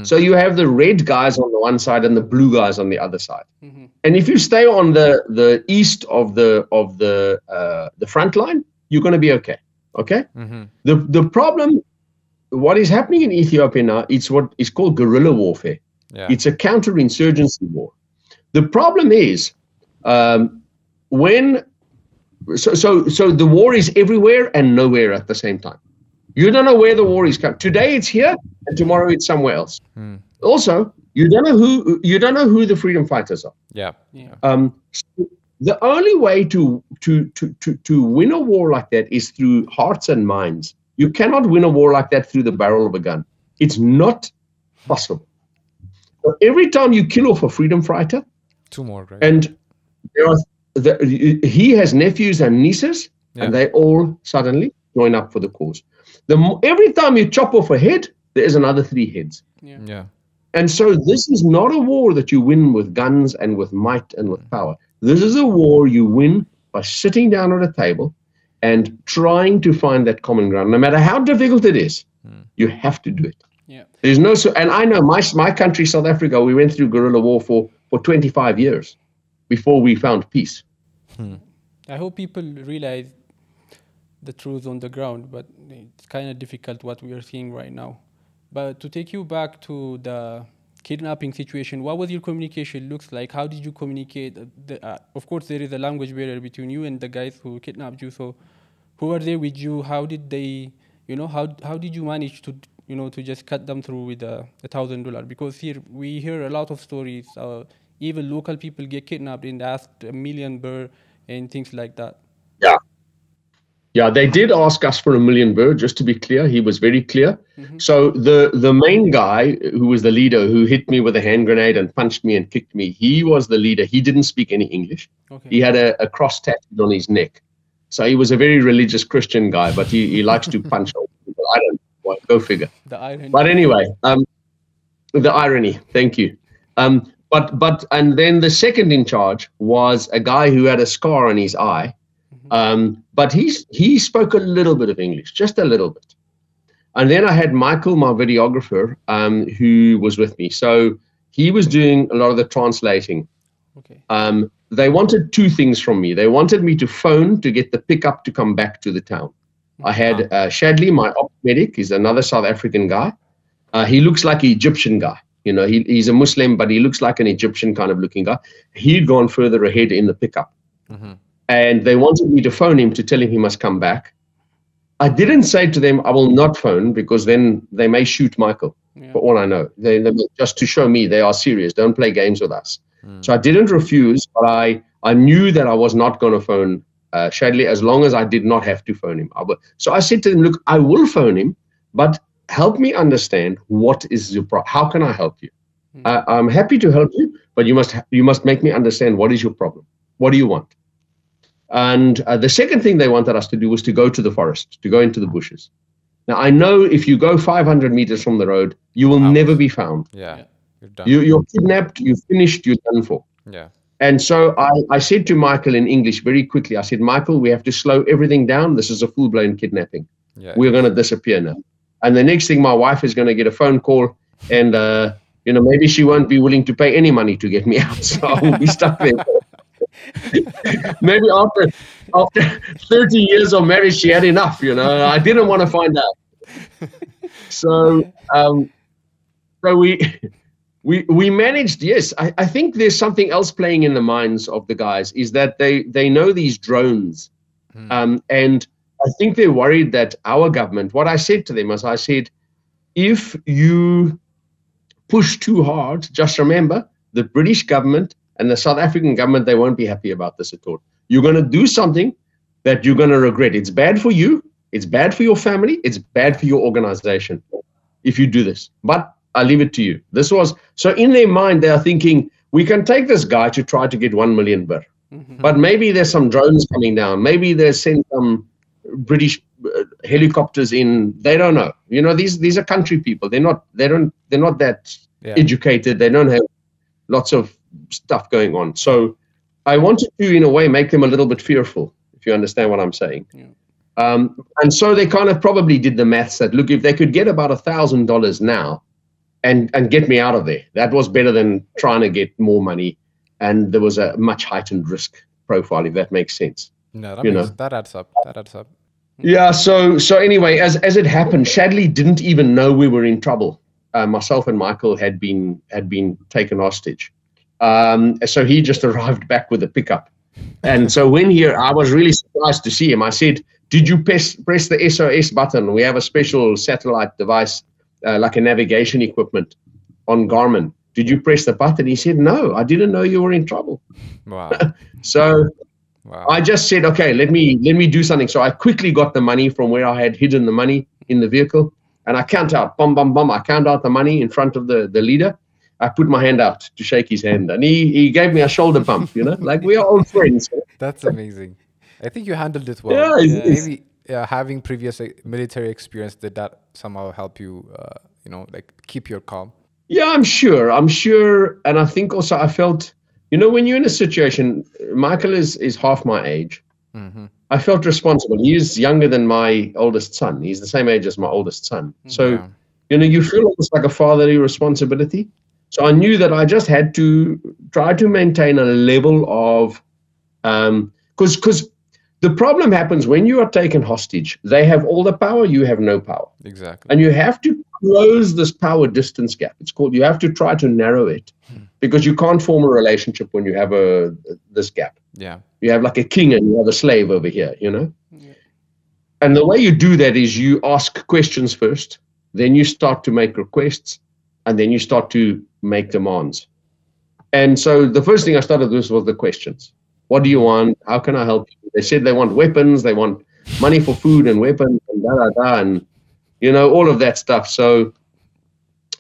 So you have the red guys on the one side and the blue guys on the other side. And if you stay on the the east of the of the uh, the front line, you're going to be okay. Okay.
Mhm.
The the problem, what is happening in Ethiopia now, it's what is called guerrilla warfare.
Yeah.
It's a counterinsurgency war. The problem is um, when so so so the war is everywhere and nowhere at the same time. You don't know where the war is coming. Today it's here, and tomorrow it's somewhere else. Also, you don't know who you don't know who the freedom fighters are.
Yeah.
Yeah.
Um, so the only way to, to to to to win a war like that is through hearts and minds. You cannot win a war like that through the barrel of a gun. It's not possible. So every time you kill off a freedom fighter,
Two more, right?
and there are the, he has nephews and nieces,
Yeah.
and they all suddenly join up for the cause. The every time you chop off a head, there is another three heads.
yeah.
And so this is not a war that you win with guns and with might and with power. This is a war you win by sitting down at a table and trying to find that common ground. No matter how difficult it is, hmm. you have to do it.
Yeah.
There's no so, and I know my my country, South Africa. We went through guerrilla war for for 25 years before we found peace. Hmm.
I hope people realize the truth on the ground, but it's kind of difficult what we are seeing right now. But to take you back to the kidnapping situation, what was your communication looks like? How did you communicate? Uh, The, uh, of course, there is a language barrier between you and the guys who kidnapped you. So, who were there with you? How did they, you know, how how did you manage to, you know, to just cut them through with a, thousand dollar? Because here we hear a lot of stories. Uh, even local people get kidnapped and asked a million birr and things like that.
Yeah. Yeah, they did ask us for a million birr, just to be clear. He was very clear. So the the main guy who was the leader who hit me with a hand grenade and punched me and kicked me, he was the leader. He didn't speak any English.
Okay.
He had a, a cross tattooed on his neck. So he was a very religious Christian guy, but he, he likes to punch old people. I don't know. Go figure.
The irony.
But anyway, um, the irony. Thank you. Um, but but and then the second in charge was a guy who had a scar on his eye, um, but he's he spoke a little bit of English, just a little bit. And then I had Michael, my videographer, um, who was with me. So he was doing a lot of the translating.
Okay.
Um, they wanted two things from me. They wanted me to phone to get the pickup to come back to the town. I had uh, Shadley, my op medic, he's another South African guy. Uh, he looks like an Egyptian guy. You know, he, he's a Muslim, but he looks like an Egyptian kind of looking guy. He'd gone further ahead in the pickup. And they wanted me to phone him to tell him he must come back. I didn't say to them, I will not phone because then they may shoot Michael,
Yeah.
for all I know. They, they, just to show me they are serious. Don't play games with us. So I didn't refuse, but I, I knew that I was not going to phone uh, Shadley as long as I did not have to phone him. I so I said to them, look, I will phone him, but help me understand what is your problem. How can I help you? I, I'm happy to help you, but you must, you must make me understand what is your problem. What do you want? And uh, the second thing they wanted us to do was to go to the forest, to go into the bushes. Now, I know if you go 500 meters from the road, you will never be found.
Yeah.
Yeah.
You're done.
You, you're kidnapped, you're finished, you're done for.
yeah.
And so I, I said to Michael in English very quickly, I said, Michael, we have to slow everything down. This is a full blown kidnapping.
Yeah.
We're going to disappear now. And the next thing, my wife is going to get a phone call, and, uh, you know, maybe she won't be willing to pay any money to get me out. So I will be stuck there. maybe after, after 30 years of marriage, she had enough, you know. I didn't want to find out. So, um, so we we we managed yes I, I think there's something else playing in the minds of the guys is that they they know these drones um, and i think they're worried that our government what i said to them was i said if you push too hard just remember the british government and the south african government they won't be happy about this at all you're going to do something that you're going to regret it's bad for you it's bad for your family it's bad for your organization if you do this. But I leave it to you. This was so in their mind they are thinking we can take this guy to try to get one million birr, but maybe there's some drones coming down. Maybe they send some British uh, helicopters in. They don't know. You know these these are country people. They're not they don't they're not that
Yeah.
educated. They don't have lots of stuff going on. So I wanted to in a way make them a little bit fearful. If you understand what I'm saying. Um, and so they kind of probably did the maths that look, if they could get about a thousand dollars now, and and get me out of there, that was better than trying to get more money, and there was a much heightened risk profile, if that makes sense.
No, that
you
makes,
know.
that adds up. That adds up.
Yeah. So so anyway, as as it happened, Shadley didn't even know we were in trouble. Uh, myself and Michael had been had been taken hostage. Um, so he just arrived back with a pickup. And so when he, I was really surprised to see him. I said, "Did you press press the SOS button? We have a special satellite device, uh, like a navigation equipment, on Garmin. Did you press the button?" He said, "No, I didn't know you were in trouble."
Wow.
So
Wow.
I just said, okay, let me let me do something. So I quickly got the money from where I had hidden the money in the vehicle, and I count out, bum bum bum. I count out the money in front of the the leader. I put my hand out to shake his hand, and he he gave me a shoulder bump. You know, like we are old friends.
That's amazing. I think you handled it well.
Yeah, it's- it's-
Maybe yeah, having previous uh, military experience did that somehow help you, uh, you know, like keep your calm.
Yeah, I'm sure. I'm sure, and I think also I felt, you know, when you're in a situation, Michael is is half my age.
hmm
I felt responsible. He's younger than my oldest son. He's the same age as my oldest son. So
Yeah.
you know, you feel almost like a fatherly responsibility. So I knew that I just had to try to maintain a level of, um, because because the problem happens when you are taken hostage. They have all the power, you have no power,
Exactly.
and you have to close this power distance gap. It's called. You have to try to narrow it, hmm. because you can't form a relationship when you have a this gap
Yeah.
you have like a king and you have a slave over here you know Yeah. and the way you do that is you ask questions first then you start to make requests and then you start to make demands. And so the first thing i started with was the questions. What do you want? How can i help you? They said they want weapons they want money for food and weapons and da da da and you know all of that stuff. So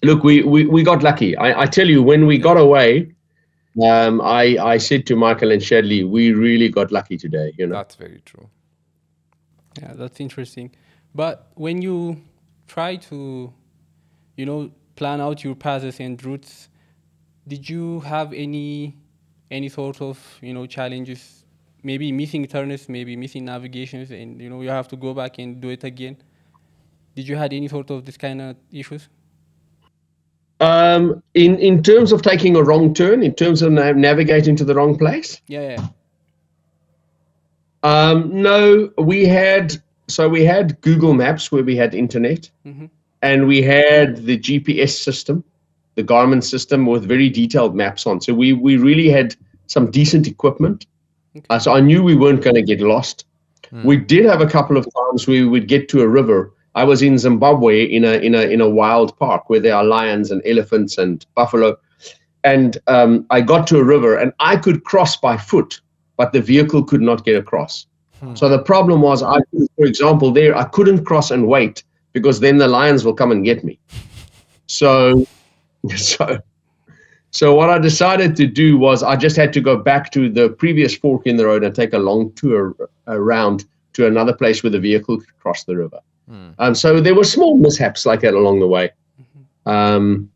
look we we, we got lucky. I, I tell you when we got away um, I, I said to Michael and Shadley, we really got lucky today, you know.
That's very true.
Yeah, that's interesting. But when you try to, you know, plan out your paths and routes, did you have any any sort of you know challenges? Maybe missing turns, maybe missing navigations, and you know you have to go back and do it again. Did you had any sort of this kind of issues?
Um, in in terms of taking a wrong turn, in terms of na- navigating to the wrong place,
Yeah, yeah.
um, no, we had so we had Google Maps where we had internet,
Mhm.
And we had the GPS system, the Garmin system with very detailed maps on. So we we really had some decent equipment. Uh, so I knew we weren't going to get lost. We did have a couple of times where we would get to a river. I was in Zimbabwe in a in a in a wild park where there are lions and elephants and buffalo, and um, I got to a river and I could cross by foot, but the vehicle could not get across. So the problem was, I, for example, there I couldn't cross and wait because then the lions will come and get me. So, so, so what I decided to do was I just had to go back to the previous fork in the road and take a long tour around to another place where the vehicle could cross the river. Um, so there were small mishaps like that along the way. Um,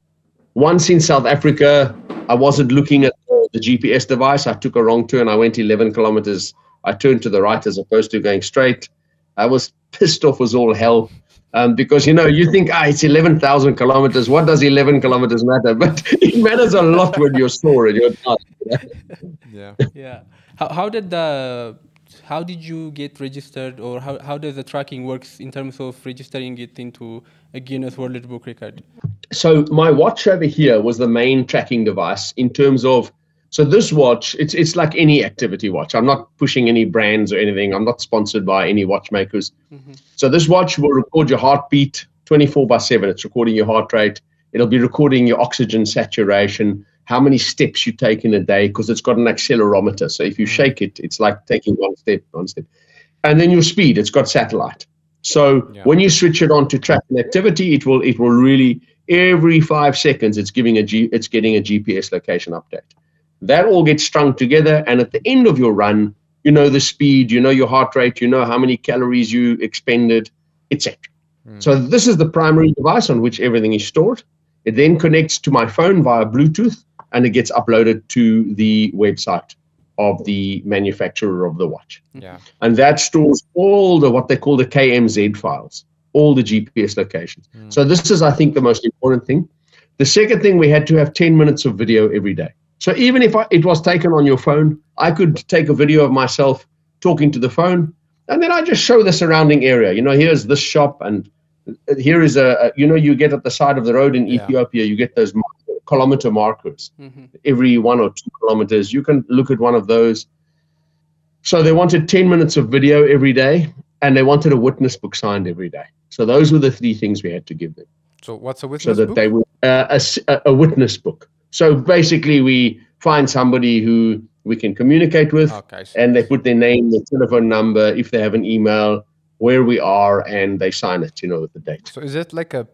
once in South Africa, I wasn't looking at the, the GPS device. I took a wrong turn. I went 11 kilometers. I turned to the right as opposed to going straight. I was pissed off as all hell um, because you know you think ah it's 11,000 kilometers. What does 11 kilometers matter? But it matters a lot when you're sore and you're tired.
Yeah.
yeah how, how did the how did you get registered or how, how does the tracking works in terms of registering it into a guinness world book record
so my watch over here was the main tracking device in terms of so this watch it's it's like any activity watch. I'm not pushing any brands or anything. I'm not sponsored by any watchmakers. Mm-hmm. So this watch will record your heartbeat 24 by 7 it's recording your heart rate. It'll be recording your oxygen saturation how many steps you take in a day because it's got an accelerometer. So if you mm. shake it it's like taking one step one step. And then your speed it's got satellite. So
Yeah.
when you switch it on to track an activity it will it will really every five seconds it's giving a G, it's getting a gps location update that all gets strung together and at the end of your run you know the speed you know your heart rate you know how many calories you expended etc hmm. so this is the primary device on which everything is stored it then connects to my phone via bluetooth and it gets uploaded to the website of the manufacturer of the watch
Yeah.
and that stores all the what they call the KMZ files, all the GPS locations. Hmm. So this is, I think, the most important thing. The second thing, we had to have 10 minutes of video every day. So even if I, it was taken on your phone, I could take a video of myself talking to the phone, and then I just show the surrounding area. You know, here's this shop, and here is a, a you know, you get at the side of the road in
Yeah.
Ethiopia, you get those kilometer markers
Mhm.
every one or two kilometers. You can look at one of those. So they wanted 10 minutes of video every day, and they wanted a witness book signed every day. So those were the three things we had to give them,
So what's a witness so
that
book?
they were uh, a- a witness book. So basically, we find somebody who we can communicate with,
Okay.
And they put their name, their telephone number, if they have an email, where we are, and they sign it, you know, with the date.
So is it like a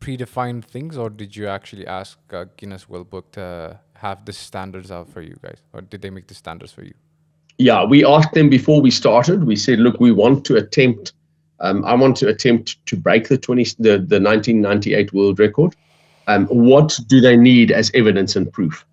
predefined things, or did you actually ask uh, Guinness World Book to have the standards out for you guys, or did they make the standards for you?
Yeah, we asked them before we started. We said, look, we want to attempt. Um, I want to attempt to break the twenty the, the 1998 world record. Um, what do they need as evidence and proof?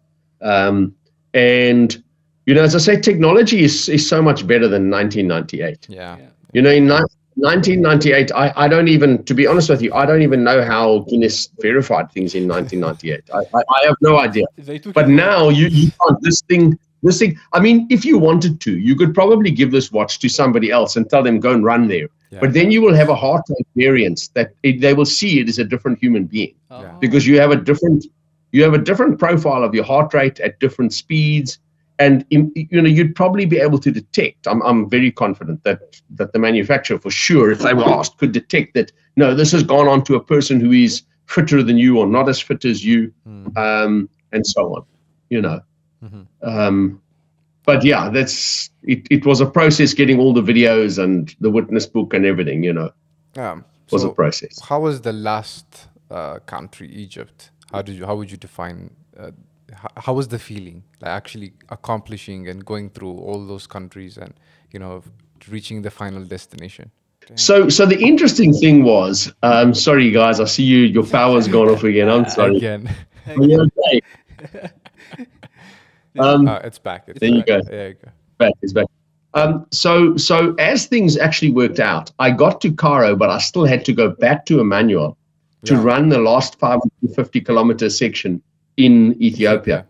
Um, and you know, as I say, technology is is so much better than 1998.
Yeah.
Yeah.
You know, in ni- 1998, I, I don't even, to be honest with you, I don't even know how Guinness verified things in 1998. I, I, I have no idea.
They took
But now you, you can't. This thing, this thing. I mean, if you wanted to, you could probably give this watch to somebody else and tell them go and run there.
Yeah.
But then you will have a heart rate variance that it, they will see it as a different human being
Oh.
Yeah.
because you have a different, you have a different profile of your heart rate at different speeds, and you know you'd probably be able to detect. I'm, I'm very confident that that the manufacturer, for sure, if they were asked, could detect that no, this has gone on to a person who is fitter than you or not as fit as you, um, and so on. You know.
Mhm.
Um, but yeah, that's it. It was a process getting all the videos and the witness book and everything. You know,
Um,
was
so
a process.
how was the last uh, country, Egypt? How did you? How would you define? Uh, how, how was the feeling? Like actually accomplishing and going through all those countries and you know reaching the final destination.
So, so the interesting thing was, um, sorry guys, I see you. Your power's gone off again. I'm sorry.
Again.
Are you okay? Um,
Uh, it's back. It's
There you go.
There you go.
back is back. Um, so, so as things actually worked out, I got to Cairo, but I still had to go back to Amanuel to
Yeah.
run the last 550 kilometer section in Ethiopia.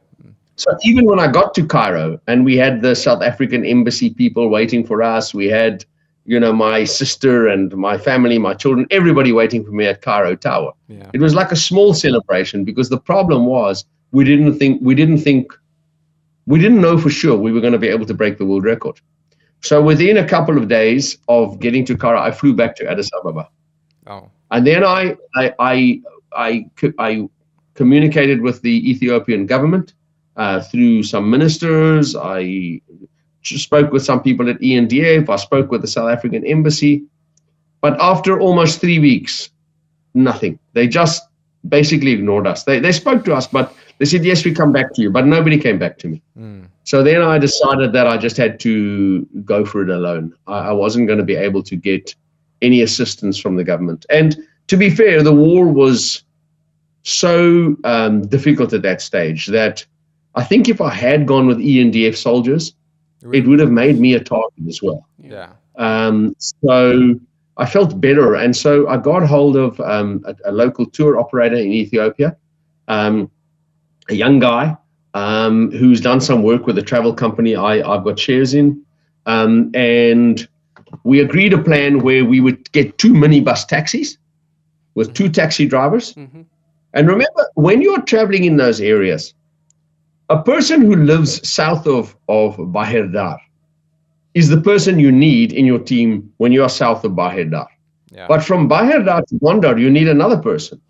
So even when I got to Cairo and we had the South African embassy people waiting for us, we had, you know, my sister and my family, my children, everybody waiting for me at Cairo Tower.
Yeah.
It was like a small celebration because the problem was we didn't think we didn't think we didn't know for sure we were going to be able to break the world record. So within a couple of days of getting to Kara, I flew back to Addis Ababa,
Oh.
and then I I I I, I communicated with the Ethiopian government uh, through some ministers. I spoke with some people at ENDF. I spoke with the South African embassy, but after almost three weeks, nothing. They just basically ignored us. They they spoke to us, but they said yes, we come back to you, but nobody came back to me.
Mm.
So then I decided that I just had to go for it alone. I, I wasn't going to be able to get any assistance from the government. And to be fair, the war was so um, difficult at that stage that I think if I had gone with ENDF soldiers, it would have made me a target as well.
Yeah.
Um, so I felt better, and so I got hold of um, a, a local tour operator in Ethiopia, um, a young guy um, who's done some work with a travel company I, I've got shares in, um, and we agreed a plan where we would get two minibus taxis with two taxi drivers.
hmm
And remember, when you're traveling in those areas, a person who lives south of, of Bahir Dar is the person you need in your team when you are south of Bahir Dar.
Yeah.
But from Bahir Dar to Gondar, you need another person.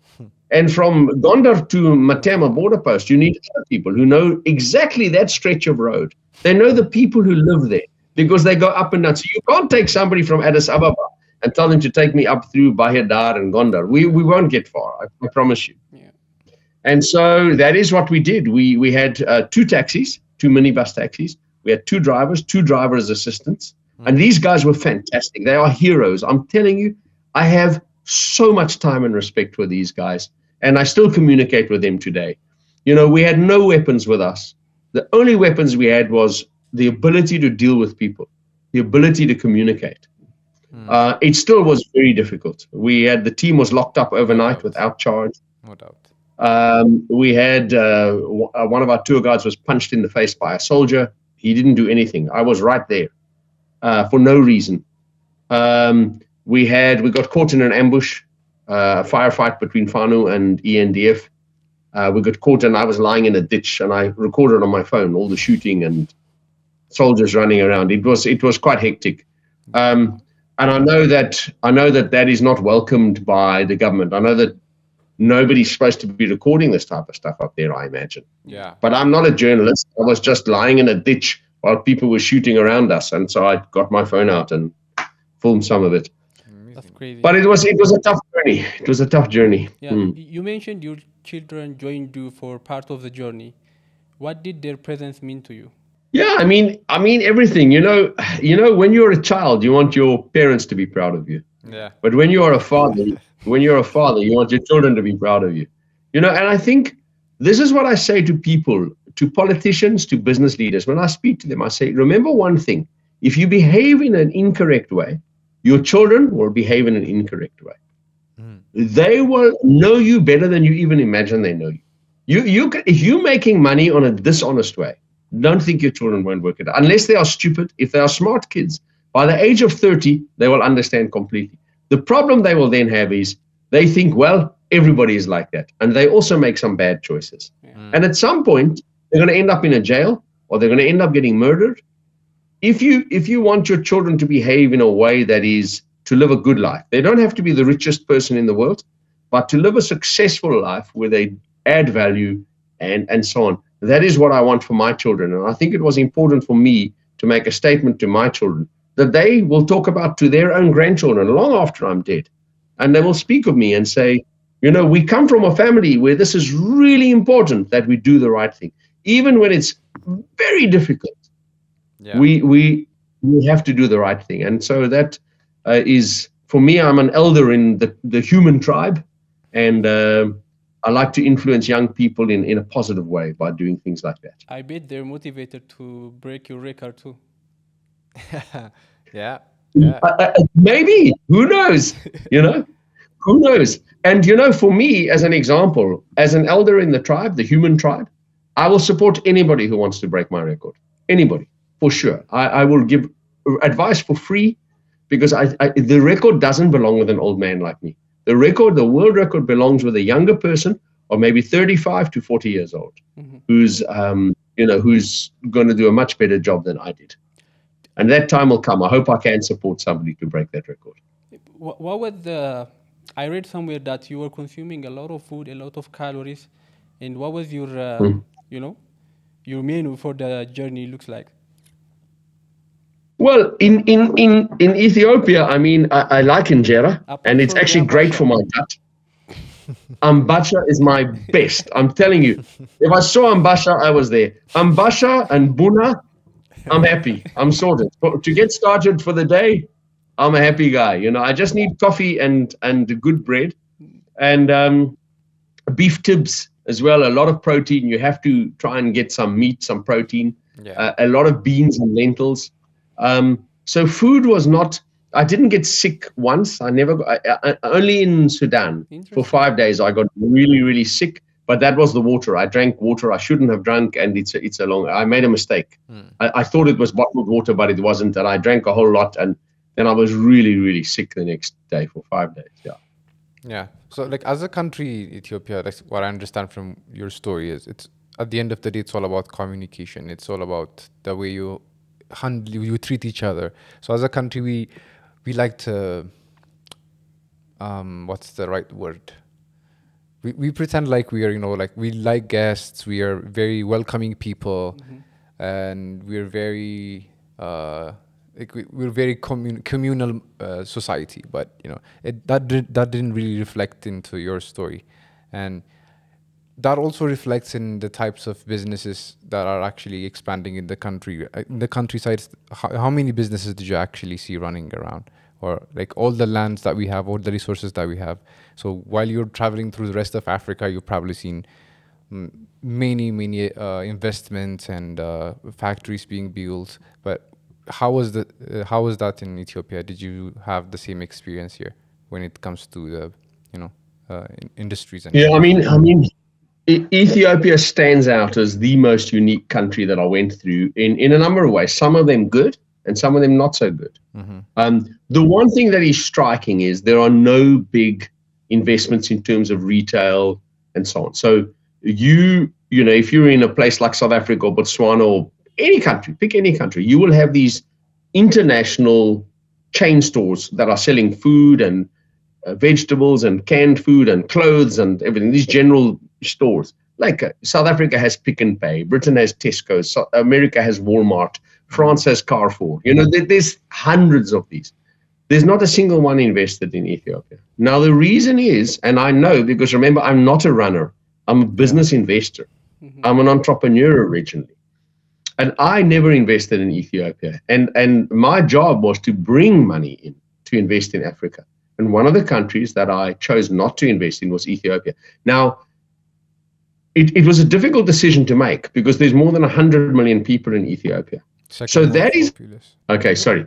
And from Gondar to Metema border post, you need other people who know exactly that stretch of road. They know the people who live there because they go up and down. So you can't take somebody from Addis Ababa and tell them to take me up through Bahir Dar and Gondar. We, we won't get far, I, I promise you.
Yeah.
And so that is what we did. We we had uh, two taxis, two minibus taxis. We had two drivers, two drivers' assistants, and these guys were fantastic. They are heroes. I'm telling you, I have so much time and respect for these guys, and I still communicate with them today. You know, we had no weapons with us. The only weapons we had was the ability to deal with people, the ability to communicate. Uh, it still was very difficult. We had the team was locked up overnight without charge.
No doubt.
Um, we had uh, w- uh, one of our tour guides was punched in the face by a soldier. He didn't do anything. I was right there uh, for no reason. Um, we had we got caught in an ambush, uh, a firefight between Fano and ENDF. Uh, we got caught, and I was lying in a ditch, and I recorded on my phone all the shooting and soldiers running around. It was it was quite hectic. Um, and I know that I know that that is not welcomed by the government. I know that nobody's supposed to be recording this type of stuff up there. I imagine,
Yeah.
but I'm not a journalist. I was just lying in a ditch while people were shooting around us, and so I got my phone out and filmed some of it.
That's crazy.
But it was it was a tough journey. It was a tough journey.
yeah,
Mm.
you mentioned your children joined you for part of the journey. What did their presence mean to you?
Yeah, I mean, I mean everything. You know, you know, when you're a child, you want your parents to be proud of you.
Yeah.
But when you are a father, when you're a father, you want your children to be proud of you. You know, and I think this is what I say to people, to politicians, to business leaders. When I speak to them, I say, remember one thing: if you behave in an incorrect way, your children will behave in an incorrect way. They will know you better than you even imagine they know you. You, you, if you're making money on a dishonest way, don't think your children won't work it out. Unless they are stupid, if they are smart kids, by the age of 30, they will understand completely. The problem they will then have is they think, well, everybody is like that. And they also make some bad choices. And at some point, they're going to end up in a jail or they're going to end up getting murdered. If you, if you want your children to behave in a way that is to live a good life, they don't have to be the richest person in the world, but to live a successful life where they add value and, and so on. That is what I want for my children. And I think it was important for me to make a statement to my children that they will talk about to their own grandchildren long after I'm dead. And they will speak of me and say, you know, we come from a family where this is really important that we do the right thing, even when it's very difficult.
Yeah.
We we we have to do the right thing, and so that uh, is for me. I'm an elder in the the human tribe, and uh, I like to influence young people in, in a positive way by doing things like that.
I bet they're motivated to break your record too.
yeah. Yeah.
Uh, uh, maybe who knows? You know, who knows? And you know, for me, as an example, as an elder in the tribe, the human tribe, I will support anybody who wants to break my record. Anybody, for sure. I, I will give advice for free because I, I, the record doesn't belong with an old man like me. The record, the world record, belongs with a younger person, or maybe 35 to 40 years old,
Mhm.
who's um, you know who's going to do a much better job than I did. And that time will come. I hope I can support somebody to break that record.
Wh- What was the? I read somewhere that you were consuming a lot of food, a lot of calories, and what was your, uh,
Mm.
you know, your menu for the journey looks like?
Well, in in in, in Ethiopia, I mean, I, I like injera, and it's actually great for my gut. Ambasha is my best. I'm telling you. If I saw Ambasha, I was there. Ambasha and Buna, I'm happy. I'm sorted. For, to get started for the day, I'm a happy guy. You know, I just need coffee and and good bread, and um, beef tibs as well. A lot of protein. You have to try and get some meat, some protein
Yeah.
uh, a lot of beans and lentils. Um, so food was not. I didn't get sick once. I never. Got, I, I, only in Sudan for five days. I got really, really sick. But that was the water. I drank water I shouldn't have drunk, and it's a, it's a long. I made a mistake.
Hmm.
I, I thought it was bottled water, but it wasn't. And I drank a whole lot, and then I was really, really sick the next day for five days. Yeah.
Yeah. So, like, as a country, Ethiopia, like, what I understand from your story is it's at the end of the day, it's all about communication. It's all about the way you handle, you treat each other. So, as a country, we we like to, um, what's the right word? We we pretend like we are, you know, like we like guests. We are very welcoming people, and we're very. Uh, like we, we're very commun- communal uh, society, but you know it, that did, that didn't really reflect into your story, and that also reflects in the types of businesses that are actually expanding in the country. Uh, In the countryside, how, how many businesses did you actually see running around, or like all the lands that we have, all the resources that we have? So while you're traveling through the rest of Africa, you've probably seen many many uh, investments and uh, factories being built, but how was the uh, how was that in Ethiopia? Did you have the same experience here when it comes to the you know uh, in- industries and
Yeah, I mean, I mean, Ethiopia stands out as the most unique country that I went through in, in a number of ways. Some of them good, and some of them not so good.
Mhm.
Um, the one thing that is striking is there are no big investments in terms of retail and so on. So you, you know, if you're in a place like South Africa or Botswana or any country, pick any country, you will have these international chain stores that are selling food and uh, vegetables and canned food and clothes and everything. These general stores. Like uh, South Africa has Pick n Pay, Britain has Tesco, America has Walmart, France has Carrefour. You know, there, there's hundreds of these. There's not a single one invested in Ethiopia. Now, the reason is, and I know because remember, I'm not a runner, I'm a business investor, I'm an entrepreneur originally. And I never invested in Ethiopia. And, and my job was to bring money in to invest in Africa. And one of the countries that I chose not to invest in was Ethiopia. Now, it, it was a difficult decision to make because there's more than 100 million people in Ethiopia.
Second
So that is-
populous.
Okay, sorry.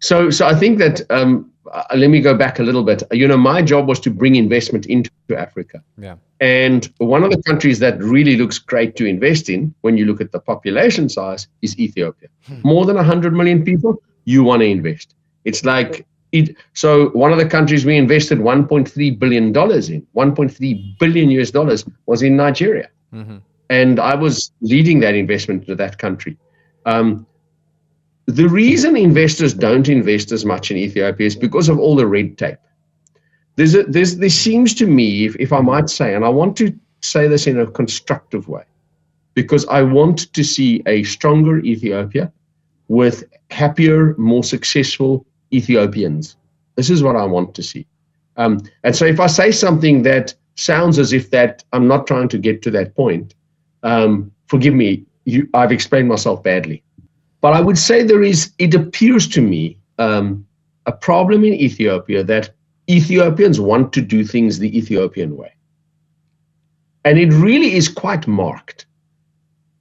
So, so I think that um, uh, let me go back a little bit. You know, my job was to bring investment into Africa,
yeah
and one of the countries that really looks great to invest in when you look at the population size is Ethiopia. More than 100 million people, you want to invest. It's like it. So, one of the countries we invested 1.3 billion dollars in, 1.3 billion US dollars, was in Nigeria
hmm
and I was leading that investment to that country. Um, the reason investors don't invest as much in Ethiopia is because of all the red tape. There's a, there's, there seems to me, if, if I might say, and I want to say this in a constructive way, because I want to see a stronger Ethiopia with happier, more successful Ethiopians. This is what I want to see. Um, and so if I say something that sounds as if that I'm not trying to get to that point, um, forgive me, you, I've explained myself badly. But I would say there is, it appears to me, um, a problem in Ethiopia that Ethiopians want to do things the Ethiopian way. And it really is quite marked.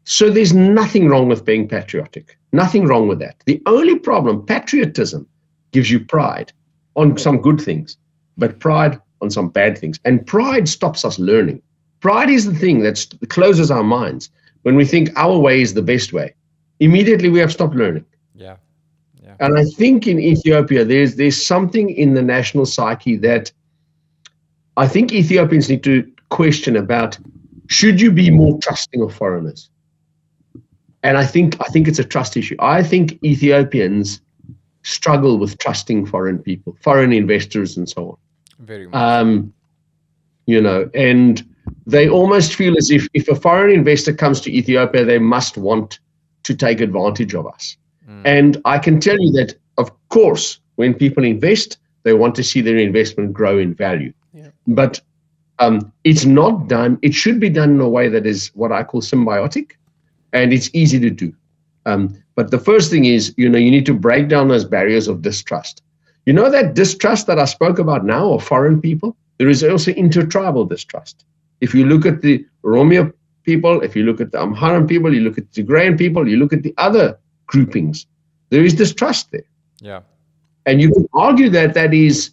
So there's nothing wrong with being patriotic. Nothing wrong with that. The only problem, patriotism gives you pride on some good things, but pride on some bad things. And pride stops us learning. Pride is the thing that closes our minds when we think our way is the best way. Immediately we have stopped learning.
Yeah. Yeah.
And I think in Ethiopia, there's there's something in the national psyche that I think Ethiopians need to question about should you be more trusting of foreigners? And I think I think it's a trust issue. I think Ethiopians struggle with trusting foreign people, foreign investors, and so on.
Very much.
Um, you know, and they almost feel as if if a foreign investor comes to Ethiopia, they must want to take advantage of us. And I can tell you that, of course, when people invest, they want to see their investment grow in value.
Yeah.
But um, it's not done, it should be done in a way that is what I call symbiotic, and it's easy to do. Um, but the first thing is, you know, you need to break down those barriers of distrust. You know that distrust that I spoke about now of foreign people? There is also intertribal distrust. If you look at the Oromo people, if you look at the Amharan people, you look at the Tigrayan people, you look at the other groupings, there is distrust there.
yeah.
And you can argue that that is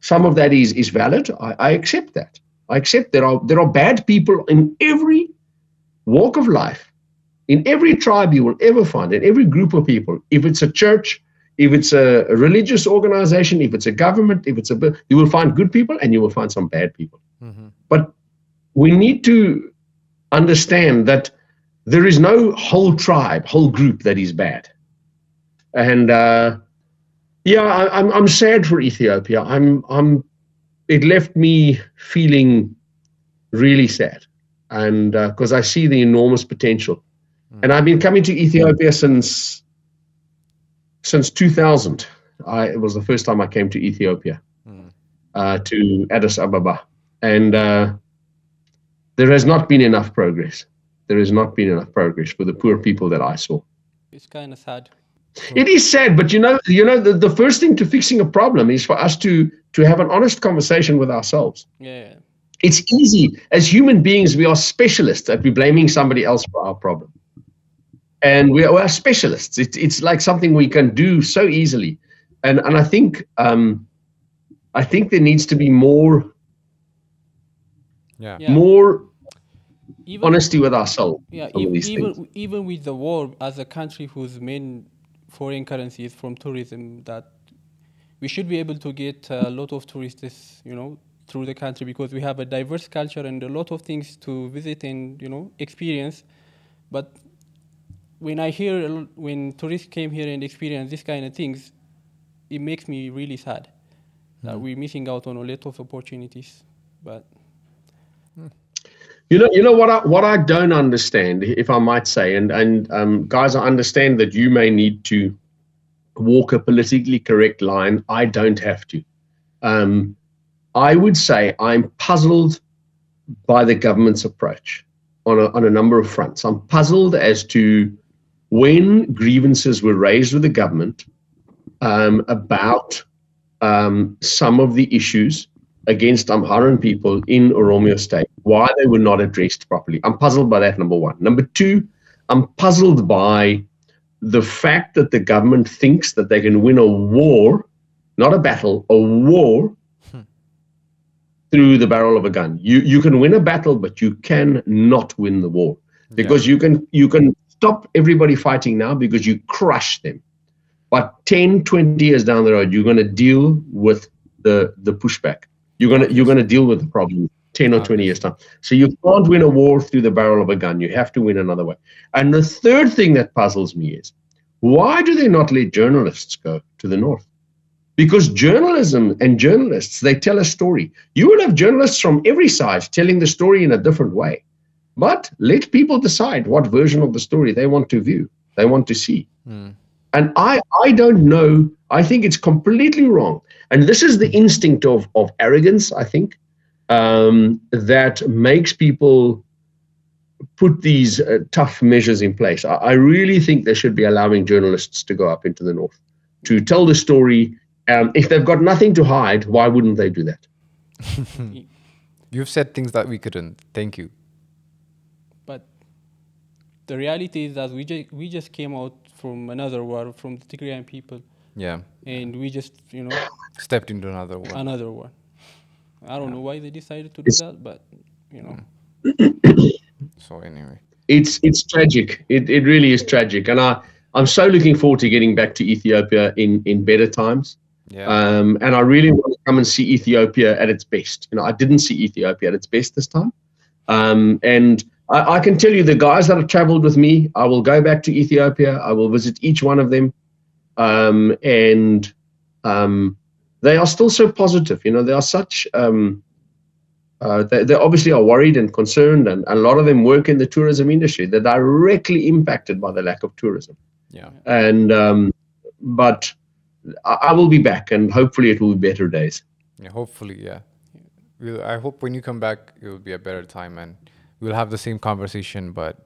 some of that is is valid. I, I accept that. I accept there are there are bad people in every walk of life, in every tribe you will ever find, in every group of people. If it's a church, if it's a, religious organization, if it's a government, if it's a you will find good people and you will find some bad people.
Mhm.
But we need to understand that there is no whole tribe, whole group that is bad. And uh, yeah, I, I'm I'm sad for Ethiopia. I'm I'm. It left me feeling really sad, and because I see the enormous potential, and I've been coming to Ethiopia since since 2000. I, it was the first time I came to Ethiopia,
Mm.
uh, to Addis Ababa, and uh, there has not been enough progress. There has not been enough progress for the poor people that I saw.
It's kind of sad.
It is sad, but you know, you know, the, the first thing to fixing a problem is for us to to have an honest conversation with ourselves.
Yeah.
It's easy as human beings. We are specialists at be blaming somebody else for our problem, and we are, we are specialists. It's it's like something we can do so easily, and and I think um, I think there needs to be more
Yeah.
Yeah.
more
Even
honesty with ourselves.
Yeah,
some
e- even
things.
even with the war, as a country whose main foreign currency is from tourism, that we should be able to get a lot of tourists, you know, through the country because we have a diverse culture and a lot of things to visit and you know experience. But when I hear when tourists came here and experience this kind of things, it makes me really sad that we're missing out on a lot of opportunities. But
You know, you know what I what I don't understand, if I might say, and and um, guys, I understand that you may need to walk a politically correct line. I don't have to. Um, I would say I'm puzzled by the government's approach on a, on a number of fronts. I'm puzzled as to when grievances were raised with the government um, about um, some of the issues against Amharan people in Oromia state, why they were not addressed properly. I'm puzzled by that, number one. Number two, I'm puzzled by the fact that the government thinks that they can win a war, not a battle, a war through the barrel of a gun. You you can win a battle, but you can not win the war. Because you can you can stop everybody fighting now because you crush them. But 10, 20 years down the road, you're going to deal with the the pushback. You're gonna you're gonna deal with the problem 10 or 20 years time. So you can't win a war through the barrel of a gun. You have to win another way. And the third thing that puzzles me is why do they not let journalists go to the north? Because journalism and journalists, they tell a story. You will have journalists from every side telling the story in a different way. But let people decide what version of the story they want to view, they want to see. And I, I don't know. I think it's completely wrong. And this is the instinct of, of arrogance, I think, um, that makes people put these uh, tough measures in place. I, I really think they should be allowing journalists to go up into the north to tell the story. Um, if they've got nothing to hide, why wouldn't they do that?
You've said things that we couldn't. Thank you.
The reality is that we just we just came out from another war from the Tigrayan people,
Yeah.
and we just you know
Stepped into another one.
another one. I don't know why they decided to do
It's-
that, but you know,
So anyway.
it's it's tragic. It it really is tragic, and I I'm so looking forward to getting back to Ethiopia in in better times.
Yeah.
Um, and I really want to come and see Ethiopia at its best. You know, I didn't see Ethiopia at its best this time. Um, and I, I can tell you, the guys that have traveled with me, I will go back to Ethiopia. I will visit each one of them, um, and um, they are still so positive. You know, they are such. Um, uh, they, they obviously are worried and concerned, and a lot of them work in the tourism industry. They're directly impacted by the lack of tourism
yeah.
and um, but I, I will be back, and hopefully it will be better days.
Yeah. Hopefully, yeah. I hope when you come back, it will be a better time and we'll have the same conversation, but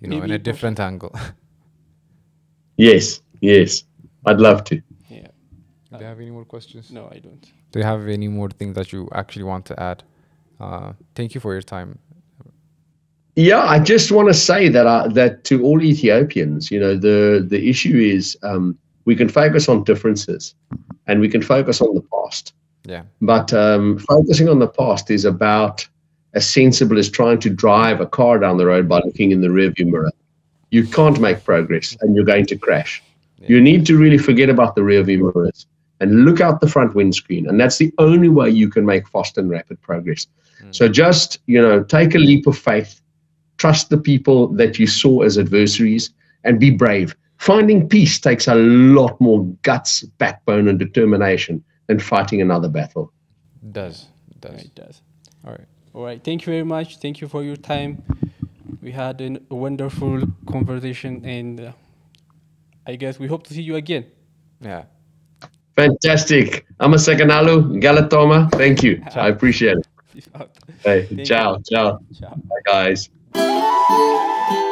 you know, in a
it will-
different angle.
Yes, yes, I'd love to.
yeah.
Do you have any more questions?
No, I don't.
Do you have any more things that you actually want to add? Uh, thank you for your time.
Yeah, I just want to say that I, that to all Ethiopians, you know, the the issue is um, we can focus on differences, and we can focus on the past.
Yeah.
But um, focusing on the past is about as sensible as trying to drive a car down the road by looking in the rearview mirror. You can't make progress, and you're going to crash. You need to really forget about the rearview mirrors and look out the front windscreen, and that's the only way you can make fast and rapid progress. Hmm. So just you know, take a leap of faith, trust the people that you saw as adversaries, and be brave. Finding peace takes a lot more guts, backbone, and determination than fighting another battle.
It does. It does.
It does.
All right.
All right. Thank you very much. Thank you for your time. We had an- a wonderful conversation, and uh, I guess we hope to see you again.
Yeah.
Fantastic. Amasakanalu, Galatoma. Thank you. I appreciate it. Hey,
Thank
ciao, ciao.
Ciao.
Bye, guys.